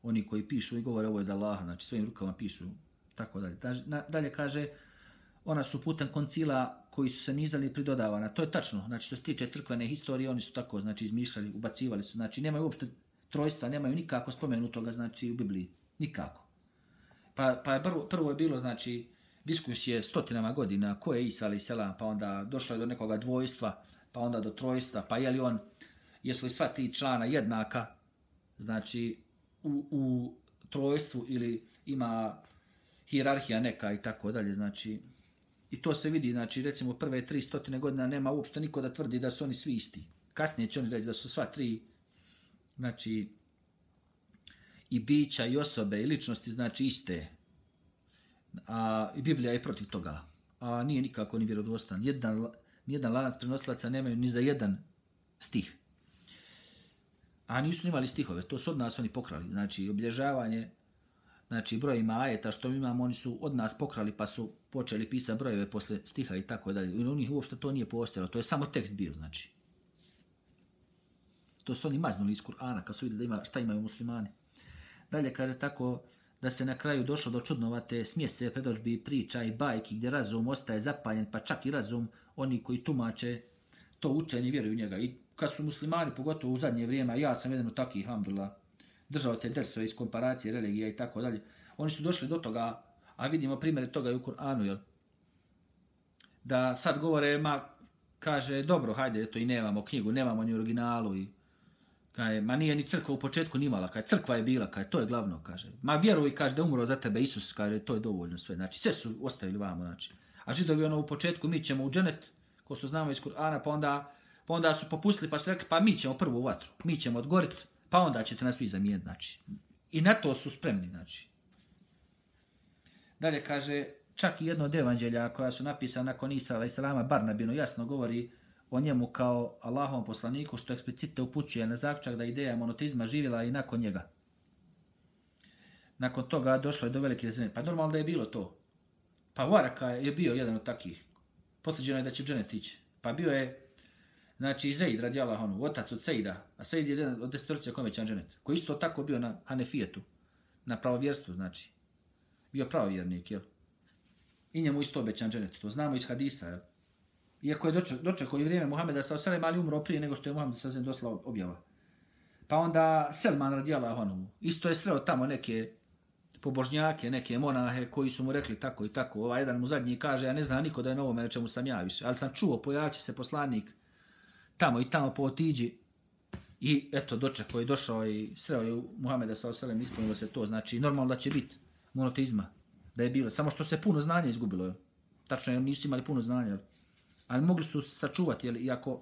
Oni koji pišu i govore ovo je da Allah, znači svojim rukama pišu, tako dalje. Dalje kaže, ona su putem koncila koji su se nizali pridodavana. To je tačno. Znači, što se tiče crkvene historije, oni su tako, znači, izmišljali, ubacivali su. Znači, nemaju uopšte trojstva, nemaju nikako spomenutoga, znači, u Bibliji. Nikako. Pa, pa je prvo, prvo je bilo, znači, diskusije stotinama godina, ko je Isa ali selam, pa onda došlo je do nekoga dvojstva, pa onda do trojstva, pa je li on, jesu li sva tri člana jednaka, znači, u, u trojstvu ili ima hirarhija neka i tako dalje, znači, I to se vidi, znači recimo prve 300 godina nema uopšte niko da tvrdi da su oni svi isti. Kasnije će oni reći da su sva tri, znači, i bića i osobe i ličnosti, znači iste. A i Biblija je protiv toga. A nije nikako ni vjerodostan. Jedan, nijedan lanac prenoslaca nemaju ni za jedan stih. A nisu imali stihove, to su od nas oni pokrali. Znači, obilježavanje znači brojima ajeta što mi imamo, oni su od nas pokrali pa su počeli pisati brojeve posle stiha i tako dalje. I u njih uopšte to nije postojalo, to je samo tekst bio, znači. To su oni maznuli iz Kur'ana, kad su vidjeli da ima, šta imaju muslimani. Dalje kaže tako da se na kraju došlo do čudnovate smjese predođbi priča i bajki gdje razum ostaje zapaljen, pa čak i razum oni koji tumače to učeni vjeruju u njega. I kad su muslimani, pogotovo u zadnje vrijeme, ja sam jedan od takih, alhamdulillah, držao te dersove iz komparacije religija i tako dalje. Oni su došli do toga, a vidimo primjer toga i u Kur'anu, jel? Da sad govore, ma, kaže, dobro, hajde, to i nemamo knjigu, nemamo ni originalu i kaže, ma nije ni crkva u početku nimala, kaže, crkva je bila, kaže, to je glavno, kaže. Ma vjeruj, kaže, da umro za tebe Isus, kaže, to je dovoljno sve. Znači, sve su ostavili vamo, znači. A židovi ono u početku, mi ćemo u dženet, ko što znamo iz Kur'ana, pa onda, pa onda su popustili, pa su rekli, pa mi ćemo prvo u vatru, mi ćemo odgoriti, pa onda ćete nas vi zamijeniti, znači. I na to su spremni, znači. Dalje kaže, čak i jedno od evanđelja koja su napisana nakon Isa alaih salama, Barnabinu, jasno govori o njemu kao Allahovom poslaniku, što eksplicite upućuje na zaključak da ideja monotizma živjela i nakon njega. Nakon toga došlo je do velike razine. Pa normalno da je bilo to. Pa Varaka je bio jedan od takih. Potvrđeno je da će dženet ići. Pa bio je Znači, Zaid radi Allahonu, otac od Sejda, a Sejd je jedan od destorcija kome će dženet, koji isto tako bio na Hanefijetu, na pravovjerstvu, znači. Bio pravovjernik, jel? I njemu isto obećan dženet, to znamo iz hadisa, jel? Iako je doček, dočekao i vrijeme Muhameda sa Oselem, ali umro prije nego što je Muhammed sa Oselem dosla objava. Pa onda Selman radi Allahonu, isto je sreo tamo neke pobožnjake, neke monahe koji su mu rekli tako i tako. Ova jedan mu zadnji kaže, ja ne znam niko da je novo mene čemu sam ja više, ali sam čuo, pojavit se poslanik, tamo i tamo potiđi. I eto, doček koji je došao i sreo je Muhameda sa osalem, ispunilo se to. Znači, normalno da će biti monoteizma. Da je bilo. Samo što se puno znanja izgubilo. Je. Tačno jer nisu imali puno znanja. Ali mogli su sačuvati, jel, iako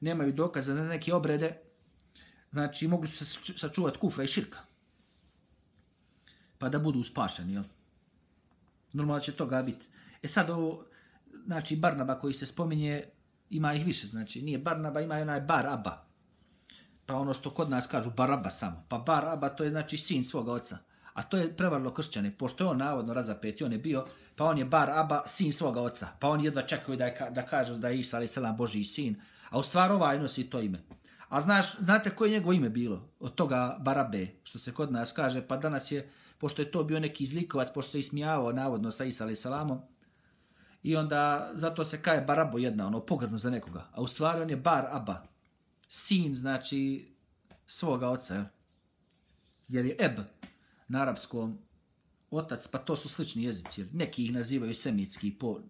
nemaju dokaza za neke obrede, znači mogli su sačuvati kufra i širka. Pa da budu spašeni, jel? Normalno će toga biti. E sad ovo, znači Barnaba koji se spominje, ima ih više, znači nije Barnaba, ima onaj Baraba. Pa ono što kod nas kažu Baraba samo. Pa Baraba to je znači sin svoga oca. A to je prevarlo kršćane, pošto je on navodno razapet on je bio, pa on je Baraba, sin svoga oca. Pa on jedva čekaju da, je, da kažu da je Isa ali selam Boži sin. A u stvar ovaj nosi to ime. A znaš, znate koje je njegovo ime bilo? Od toga Barabe, što se kod nas kaže, pa danas je, pošto je to bio neki zlikovac, pošto se ismijavao navodno sa Isa ali selamom, I onda zato se kaje Barabo jedna, ono pogrdno za nekoga. A u stvari on je Bar Aba. Sin znači svoga oca. Jer je Eb na arapskom otac, pa to su slični jezici. Jer neki ih nazivaju semitski po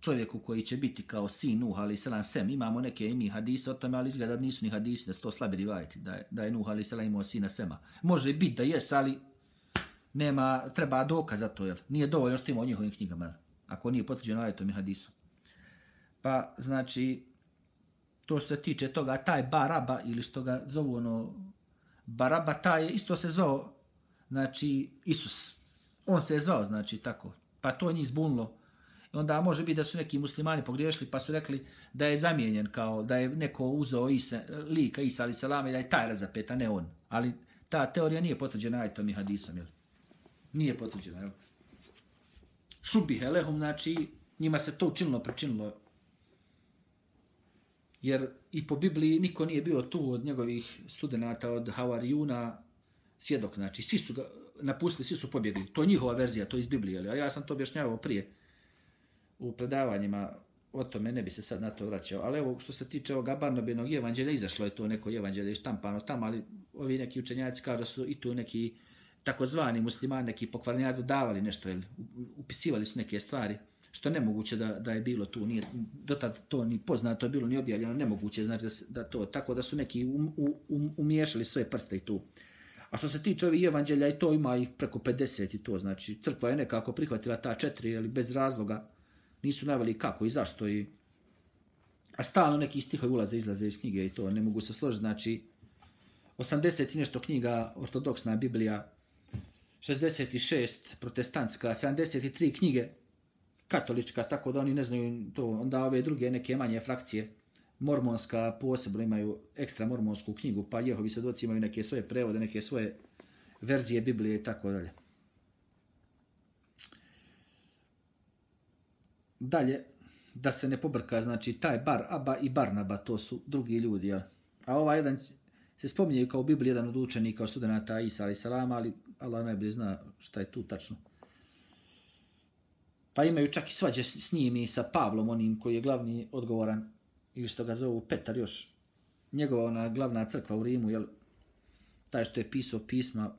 čovjeku koji će biti kao sin Nuh, ali selam sem. Imamo neke imi hadise o tome, ali izgleda nisu ni hadisi, da su to slabi rivajti, da je, da je Nuh, ali selam imao sina sema. Može biti da jes, ali nema, treba dokaz za to, jel? nije dovoljno što ima u njihovim knjigama ako nije potvrđeno ajetom i hadisom. Pa, znači, to što se tiče toga, taj Baraba, ili što ga zovu ono, Baraba, taj isto se zvao, znači, Isus. On se je zvao, znači, tako. Pa to njih zbunilo. Onda može biti da su neki muslimani pogriješili pa su rekli da je zamijenjen kao da je neko uzeo Isa, lika Isa ali salama i da je taj razapeta, ne on. Ali ta teorija nije potvrđena ajetom i hadisom, jel? Nije potvrđena, jel? Šubihe lehum, znači njima se to učinilo, pričinilo. Jer i po Bibliji niko nije bio tu od njegovih studenta, od Havarijuna, svjedok, znači svi su ga napustili, svi su pobjegli. To je njihova verzija, to je iz Biblije, ali ja sam to objašnjavao prije u predavanjima o tome, ne bi se sad na to vraćao. Ali evo, što se tiče ovog Barnobinog evanđelja, izašlo je to neko evanđelje štampano tamo, ali ovi neki učenjaci kažu su i tu neki takozvani muslimani, neki pokvarnjadu davali nešto, ili upisivali su neke stvari, što nemoguće da, da je bilo tu, nije, dotad to ni poznato je bilo, ni objavljeno, nemoguće, znači da, da to, tako da su neki um, um, umiješali sve prste i tu. A što se tiče ovih evanđelja, i to ima ih preko 50 i to, znači crkva je nekako prihvatila ta četiri, ali bez razloga, nisu naveli kako i zašto i a stalno neki stihovi ulaze izlaze iz knjige i to ne mogu se složiti znači 80 i nešto knjiga ortodoksna Biblija 66 protestantska 73 knjige katolička tako da oni ne znaju to onda ove druge neke manje frakcije mormonska posebno imaju ekstra mormonsku knjigu pa Jehovi svedoci imaju neke svoje prevode neke svoje verzije Biblije i tako dalje dalje, da se ne pobrka, znači taj Bar Aba i Barnaba, to su drugi ljudi, jel? A ova jedan se spominje kao u Bibliji jedan od učenika, od studenta Isa ali salama, ali Allah najbolje zna šta je tu tačno. Pa imaju čak i svađe s njim i sa Pavlom, onim koji je glavni odgovoran, ili što ga zovu Petar još, njegova ona glavna crkva u Rimu, jel, taj što je pisao pisma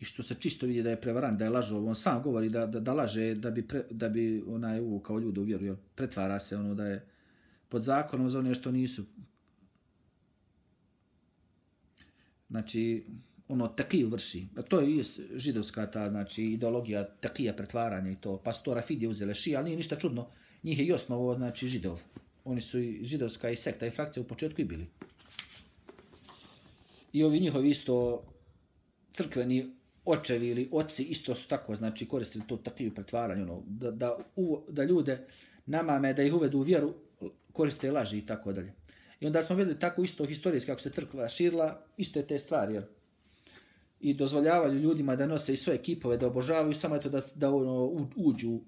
i što se čisto vidi da je prevaran, da je lažo, on sam govori da, da, da laže da bi, pre, da bi onaj uvukao ljude u vjeru, jel? pretvara se ono da je pod zakonom za one što nisu. Znači, ono takiju vrši. A to je židovska ta znači, ideologija takija pretvaranja i to. Pa su to Rafidije uzele šija, ali nije ništa čudno. Njih je i osnovo, znači, židov. Oni su i židovska i sekta i frakcija u početku i bili. I ovi njihovi isto crkveni očevi ili oci isto su tako, znači koristili to takiju pretvaranje, ono, da, da, u, da ljude namame, da ih uvedu u vjeru, koriste laži i tako dalje. I onda smo vidjeli tako isto historijski, kako se crkva širila, iste te stvari, jer i dozvoljavali ljudima da nose i svoje kipove, da obožavaju, samo to da, da ono, uđu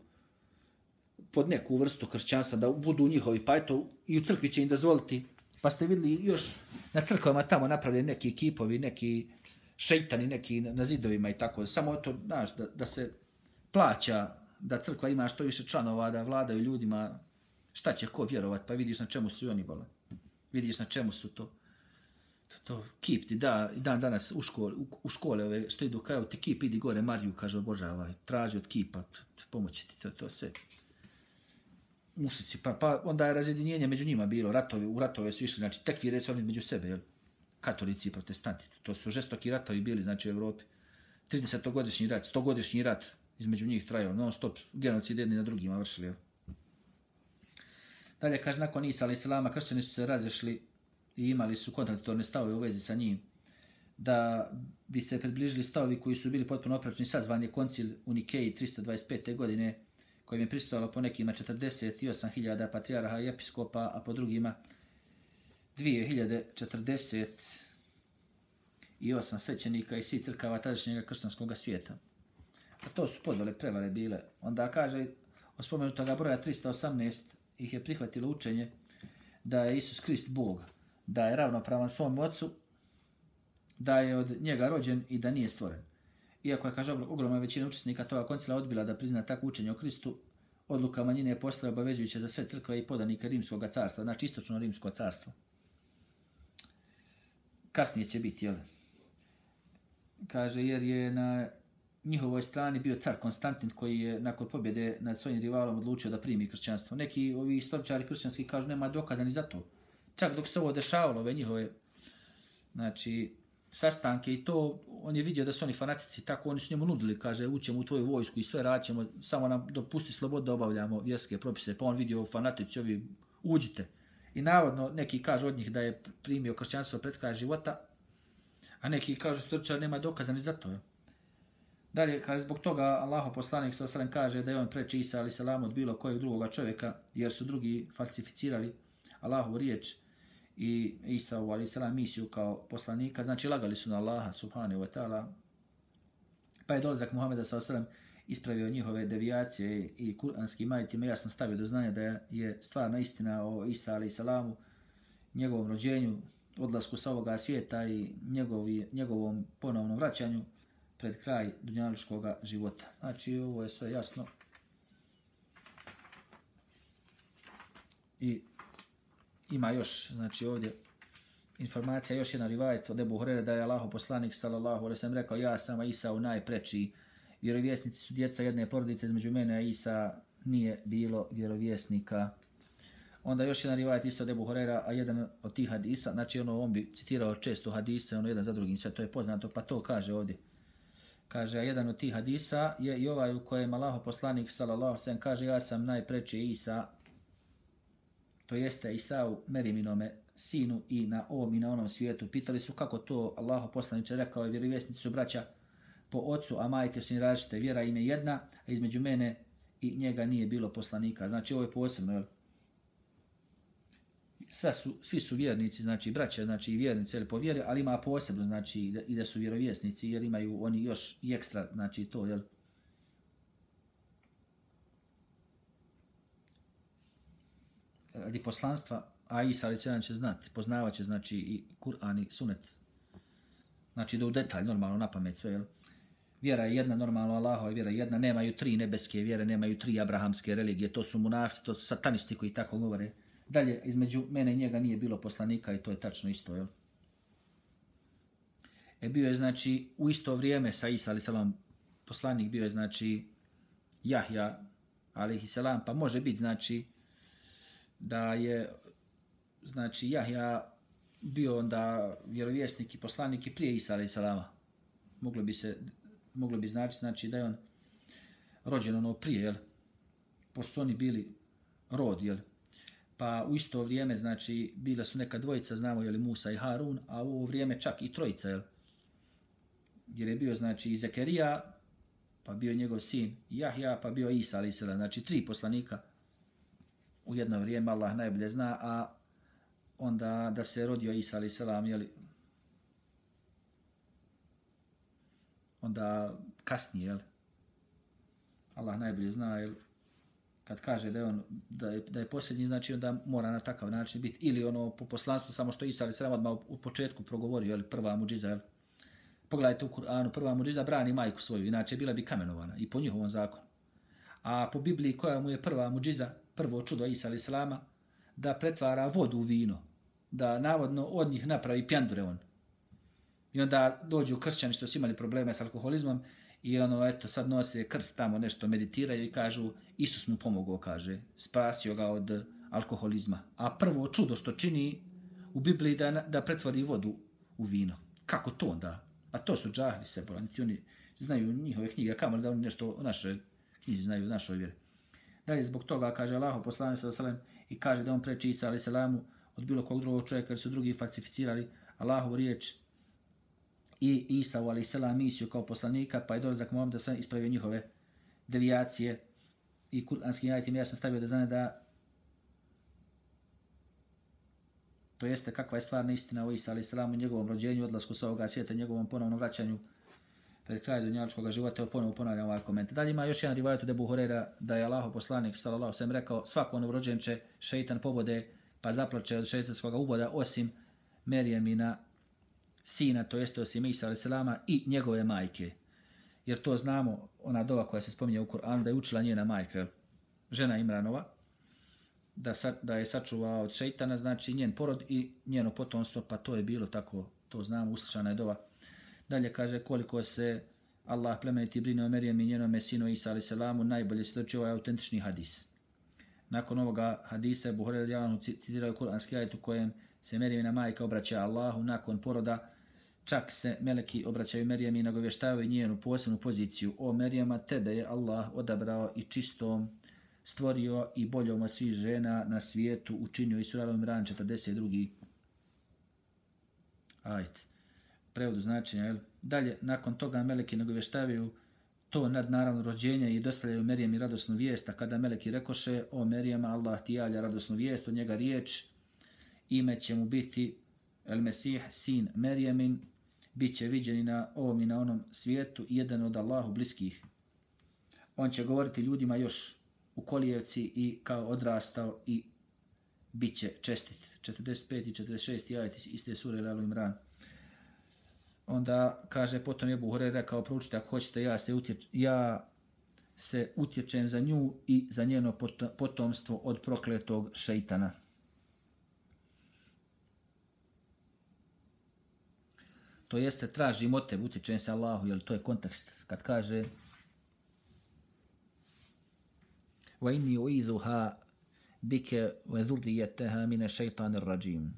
pod neku vrstu kršćanstva, da budu njihovi, pa eto, i u crkvi će im dozvoliti. Pa ste vidjeli još na crkvama tamo napravljeni neki kipovi, neki šeitani neki na zidovima i tako. Samo to, znaš, da, da se plaća da crkva ima što više članova, da vladaju ljudima, šta će ko vjerovat, pa vidiš na čemu su i oni bole. Vidiš na čemu su to. To, kip ti da, i dan danas u škole, u, u škole ove što idu kraju, ti kip, idi gore, Mariju, kaže, obožavaj, traži od kipa, pomoći ti to, to sve. Musici, pa, pa onda je razjedinjenje među njima bilo, ratovi, u ratove su išli, znači tekvire su oni među sebe, jel? katolici i protestanti. To su žestoki ratovi bili, znači u Evropi. 30-godišnji rat, 100-godišnji rat između njih trajao, non stop, genocid jedni na drugima vršili. Dalje kaže, nakon Isa ali Selama, kršćani su se razrešli i imali su kontraktorne stavove u vezi sa njim, da bi se približili stavovi koji su bili potpuno opračni, sazvan je koncil u Nikeji 325. godine, kojim je pristojalo po nekima 48.000 patrijaraha i episkopa, a po drugima 2040 i 8 svećenika i svi crkava tadašnjega kršćanskog svijeta. A to su podvale prevare bile. Onda kaže, o spomenutoga broja 318 ih je prihvatilo učenje da je Isus Krist Bog, da je ravnopravan svom ocu, da je od njega rođen i da nije stvoren. Iako je, kaže, ogromna većina učesnika toga koncila odbila da prizna tako učenje o Kristu, odluka manjine je postala obavezujuća za sve crkve i podanike rimskog carstva, znači istočno rimsko carstvo kasnije će biti, jel? Kaže, jer je na njihovoj strani bio car Konstantin koji je nakon pobjede nad svojim rivalom odlučio da primi kršćanstvo. Neki ovi istoričari kršćanski kažu nema dokaza ni za to. Čak dok se ovo dešavalo, ove njihove znači, sastanke i to, on je vidio da su oni fanatici, tako oni su njemu nudili, kaže, ućemo u tvoju vojsku i sve raćemo, samo nam dopusti slobod da obavljamo vjerske propise. Pa on vidio fanatici, ovi, uđite. I navodno neki kaže od njih da je primio kršćanstvo pred kraja života, a neki kažu što nema dokaza ni za to. Dalje, kaže, zbog toga Allaho poslanik sa osram kaže da je on preči Isa ali salam od bilo kojeg drugoga čovjeka, jer su drugi falsificirali Allahovu riječ i Isa u salam misiju kao poslanika, znači lagali su na Allaha subhanahu wa ta'ala. Pa je dolazak Muhameda sa ispravio njihove devijacije i kuranski majitima jasno stavio do znanja da je stvarna istina o Isa ali njegovom rođenju, odlasku sa ovoga svijeta i njegovi, njegovom ponovnom vraćanju, pred kraj dunjaličkog života. Znači, ovo je sve jasno. I ima još, znači ovdje, informacija, još jedna rivajet od Ebu Hrere da je Allaho poslanik, sallallahu alaihi sam rekao, ja sam Isa u najpreči. Vjerovjesnici su djeca jedne porodice, između mene i Isa nije bilo vjerovjesnika. Onda još jedan rivajet isto od Ebu Horera, a jedan od tih hadisa, znači ono, on bi citirao često hadise, ono jedan za drugim, sve to je poznato, pa to kaže ovdje kaže, a jedan od tih hadisa je i ovaj u kojem Allaho poslanik sallallahu sallam kaže, ja sam najpreći Isa, to jeste Isau Meriminome sinu i na ovom i na onom svijetu. Pitali su kako to Allaho poslaniče rekao je, vjerovjesnici su braća po ocu, a majke su im različite, vjera im je jedna, a između mene i njega nije bilo poslanika. Znači ovo je posebno, jel? sve su, svi su vjernici, znači braća, znači i vjernici, ili po vjeri, ali ima posebno, znači i da su vjerovjesnici, jer imaju oni još i ekstra, znači to, jel? Radi poslanstva, a Isa ali će znati, poznavat će, znači i Kur'an i Sunet. Znači da u detalj, normalno, na pamet sve, jel? Vjera je jedna, normalno, Allahova vjera je jedna, nemaju tri nebeske vjere, nemaju tri abrahamske religije, to su munafci, to su satanisti koji tako govore. Dalje, između mene i njega nije bilo poslanika i to je tačno isto, jel? E bio je, znači, u isto vrijeme sa Isa, ali salam, poslanik bio je, znači, Jahja, ali salam, pa može biti, znači, da je, znači, Jahja bio onda vjerovjesnik i poslanik i prije Isa, alaih salama. Moglo bi se, moglo bi znači, znači, da je on rođen ono prije, jel? Pošto su oni bili rod, jel? pa u isto vrijeme, znači, bila su neka dvojica, znamo je li Musa i Harun, a u ovo vrijeme čak i trojica, jel? Jer je bio, znači, i Zekerija, pa bio njegov sin Jahja, pa bio Isa, ali se znači, tri poslanika u jedno vrijeme, Allah najbolje zna, a onda da se rodio Isa, ali selam, li Onda kasnije, jel? Allah najbolje zna, jel? kad kaže da je on da je, da je posljednji znači onda mora na takav način biti ili ono po poslanstvu samo što Isa ali selam odmah u, u početku progovorio je prva mudžiza je pogledajte u Kur'anu prva mudžiza brani majku svoju inače bila bi kamenovana i po njihovom zakonu a po Bibliji koja mu je prva mudžiza prvo čudo Isa ali da pretvara vodu u vino da navodno od njih napravi pjandure on i onda dođu kršćani što su imali probleme s alkoholizmom i ono, eto, sad nose krst tamo, nešto meditiraju i kažu, Isus mu pomogao, kaže, spasio ga od alkoholizma. A prvo čudo što čini u Bibliji da, da pretvori vodu u vino. Kako to onda? A to su džahli se, niti oni znaju njihove knjige, kamo da oni nešto o našoj knjizi znaju, o našoj vjeri. Dalje, zbog toga, kaže Allah, poslani sa salam i kaže da on preči Isa, ali salamu, od bilo kog drugog čovjeka, jer su drugi falsificirali Allahovu riječ, i Isa u selam misiju kao poslanika, pa je dolazak Muhammed da sam ispravio njihove devijacije i kuranskim ajitima ja sam stavio da zna da to jeste kakva je stvarna istina o Isa alaih selamu u njegovom rođenju, odlasku sa ovoga svijeta, njegovom ponovnom vraćanju pred kraj dunjaličkog života, evo ponovo ponavljam ovaj komentar. Dalje ima još jedan rivajat od Ebu Horera da je Allaho poslanik, sallallahu sallam, rekao svako ono će šeitan pobode pa zaplače od šeitanskog uboda osim Merijemina sina, to jeste osim Isa a.s. i njegove majke. Jer to znamo, ona dova koja se spominje u Koranu, da je učila njena majka, žena Imranova, da, sa, da je sačuvao od šeitana, znači njen porod i njeno potomstvo, pa to je bilo tako, to znamo, uslišana je dova. Dalje kaže koliko se Allah plemeniti brine o Merijem i njenom mesinu Isa selamu najbolje se ovaj autentični hadis. Nakon ovoga hadisa, Buhari radijalanu citiraju kuranski ajet u kojem se Merijemina majka obraća Allahu nakon poroda, Čak se meleki obraćaju Merijem i nagovještavaju njenu posebnu poziciju. O Merijema, tebe je Allah odabrao i čistom stvorio i boljom od svih žena na svijetu učinio i suralom ran 42. Ajde. Prevodu značenja. Jel? Dalje, nakon toga meleki nagovještavaju to nad naravno rođenje i dostavljaju Merijem i radosnu vijest, a kada meleki rekoše o Merijama Allah ti javlja radosnu vijest, od njega riječ, ime će mu biti El Mesih, sin Merijemin, bit će viđeni na ovom i na onom svijetu, jedan od Allahu bliskih. On će govoriti ljudima još u Kolijevci i kao odrastao i bit će čestit. 45 i 46 ajati iste sure Lalu Imran Onda kaže, potom je Buhore rekao, proučite ako hoćete, ja se, utječ, ja se utječem za nju i za njeno potomstvo od prokletog šeitana. To jeste, traži motev, utječem se Allahu, jer to je kontekst. Kad kaže, وَإِنِّي أُعِذُهَا بِكَ وَذُرِّيَتَهَا مِنَ الشَّيْطَانِ الرَّجِيمِ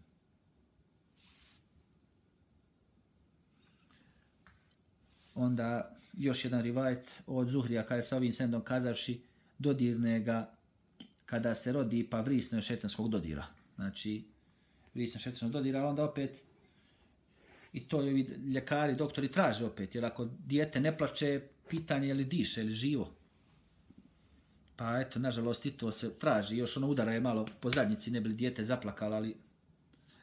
Onda još jedan rivajet od Zuhrija kada je sa ovim sendom kazavši dodirne ga kada se rodi pa vrisne šetanskog dodira. Znači, vrisne šetanskog dodira, onda opet i to je ljekari, doktori traže opet, jer ako dijete ne plače, pitanje je li diše ili živo. Pa eto, nažalost, i to se traži. Još ono udara je malo po zadnjici, ne bi li dijete zaplakalo, ali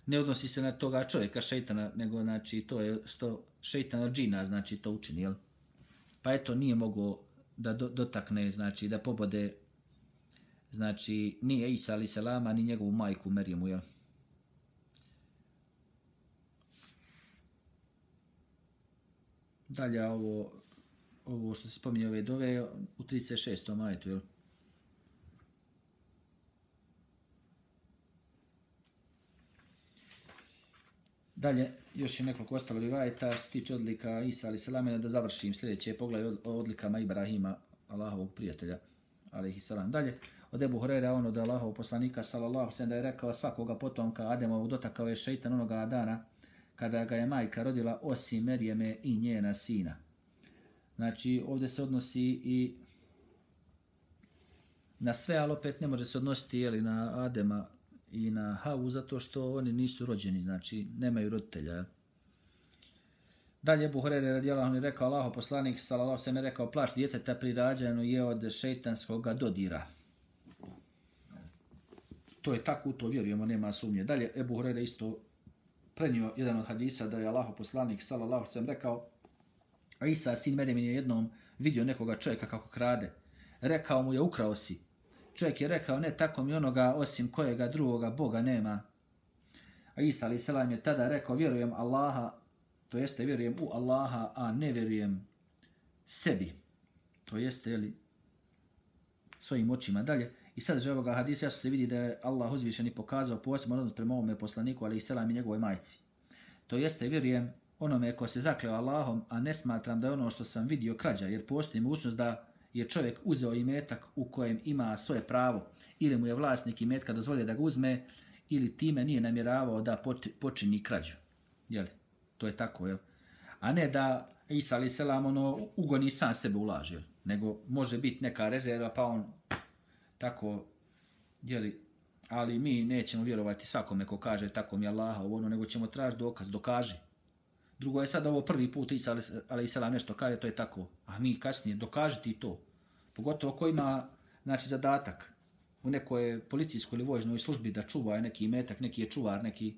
ne odnosi se na toga čovjeka šeitana, nego znači to je sto šeitana džina, znači to učini, jel? Pa eto, nije mogo da do, dotakne, znači da pobode, znači ni Isa ali selama, ni njegovu majku Merijemu, jel? Dalje ovo, ovo što se spominje ove dove u 36. majetu, jel? Dalje, još je nekoliko ostalo rivajeta, što tiče odlika Isa ali salame, da završim sljedeće poglavlje o odlikama Ibrahima, Allahovog prijatelja, alaihi salam. Dalje, od Ebu Horeira, ono da Allahov poslanika, sallallahu sallam, da je rekao svakoga potomka Ademovog dotakao je šeitan onoga dana, kada ga je majka rodila osim Merijeme i njena sina. Znači, ovdje se odnosi i na sve, ali opet ne može se odnositi jeli, na Adema, i na Havu zato što oni nisu rođeni, znači nemaju roditelja. Dalje Buhrere radijalahu ni rekao Allaho poslanik sallallahu se ne rekao plač djeteta pri rađanju je od šejtanskog dodira. To je tako, to vjerujemo, nema sumnje. Dalje Ebu Hurere isto prenio jedan od hadisa da je Allaho poslanik sallallahu se rekao Isa sin Medemin je jednom vidio nekoga čovjeka kako krade. Rekao mu je ukrao si. Čovjek je rekao, ne tako mi onoga osim kojega drugoga Boga nema. A Isa a.s. selam je tada rekao, vjerujem Allaha, to jeste vjerujem u Allaha, a ne vjerujem sebi. To jeste, jeli, svojim očima dalje. I sad iz ovoga hadisa se vidi da je Allah uzvišeni pokazao posebno odnos prema ovome poslaniku, ali i selam i njegovoj majci. To jeste, vjerujem onome ko se zakleo Allahom, a ne smatram da je ono što sam vidio krađa, jer postoji mogućnost da je čovjek uzeo imetak u kojem ima svoje pravo ili mu je vlasnik imetka dozvolio da ga uzme ili time nije namjeravao da počini krađu. Jel? To je tako, jel? A ne da Isa ali selam ono ugoni sam sebe ulaže, nego može biti neka rezerva pa on tako jeli, ali mi nećemo vjerovati svakome ko kaže tako mi Allaha ono, nego ćemo tražiti dokaz, dokaži. Drugo je sad ovo prvi put Isa ali selam nešto kaže, to je tako. A mi kasnije dokažiti to. Pogotovo ko ima znači, zadatak u nekoj policijskoj ili vojnoj službi da čuva neki metak, neki je čuvar, neki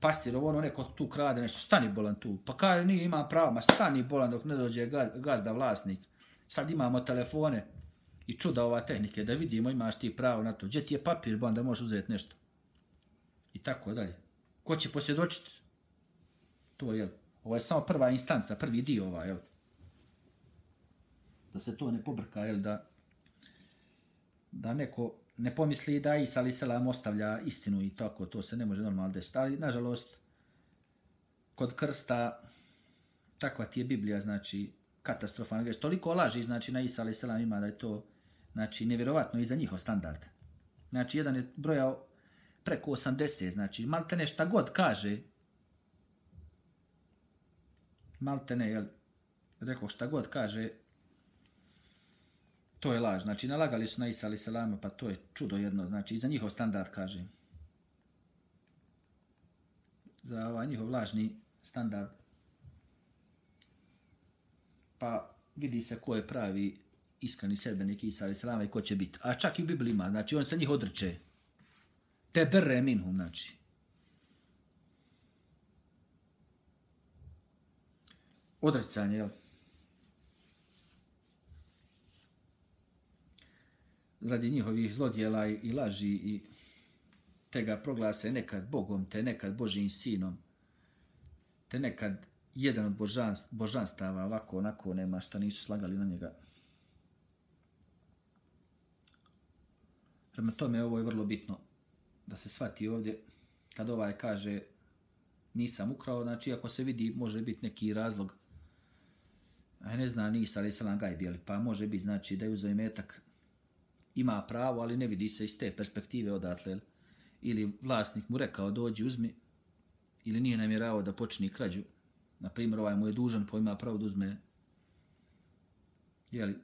pastir, ovo ono neko tu krade nešto, stani bolan tu. Pa kaže, nije ima pravo, ma stani bolan dok ne dođe gazda vlasnik. Sad imamo telefone i čuda ova tehnike da vidimo imaš ti pravo na to. Gdje ti je papir, bolan, da možeš uzeti nešto. I tako dalje. Ko će posvjedočiti? To je, ovo je samo prva instanca, prvi dio ovaj, jel? Da se to ne pobrka, jel, da, da neko ne pomisli da Isa ali selam ostavlja istinu i tako, to se ne može normalno desiti. Ali, nažalost, kod krsta, takva ti je Biblija, znači, katastrofa. Znači, toliko laži, znači, na Isa ali selam ima da je to, znači, nevjerovatno i za njihov standard. Znači, jedan je brojao preko 80, znači, malte ne šta god kaže, malte ne, jel, rekao šta god kaže, to je laž. Znači, nalagali su na Isa ali selama, pa to je čudo jedno. Znači, za njihov standard, kaže. Za ovaj njihov lažni standard. Pa, vidi se ko je pravi iskreni sljedbenik Isa ali salama i ko će biti. A čak i u Bibliji ima, znači on se njih odrče. Te berre minhum, znači. Odricanje, jel? Radi njihovih zlodjela i laži i te ga proglase nekad Bogom, te nekad Božijim sinom, te nekad jedan od božanst, božanstava, ovako, onako, nema šta nisu slagali na njega. Prema tome, ovo je vrlo bitno da se shvati ovdje, kad ovaj kaže nisam ukrao, znači ako se vidi, može biti neki razlog, a ne zna, nisa ali salam gajbi, ali pa može biti, znači da je uzeo metak, ima pravo, ali ne vidi se iz te perspektive odatle, ili vlasnik mu rekao dođi uzmi, ili nije namjerao da počini krađu, na primjer ovaj mu je dužan pa ima pravo da uzme jeli,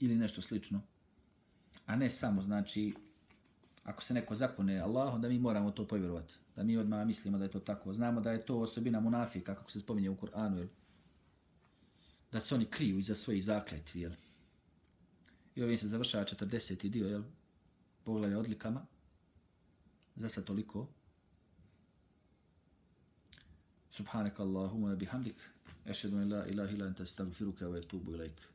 ili nešto slično. A ne samo, znači, ako se neko zakone Allah, da mi moramo to povjerovati. Da mi odmah mislimo da je to tako. Znamo da je to osobina munafika, kako se spominje u Kur'anu, jel? da se oni kriju iza svojih zakletvi, jel? I ovim se završava 40. dio, jel? Pogledaj odlikama. Za sve toliko. Subhanak Allahumma bihamdik. Ešedun ila ilaha ila anta astaghfiruka wa atubu ilaik.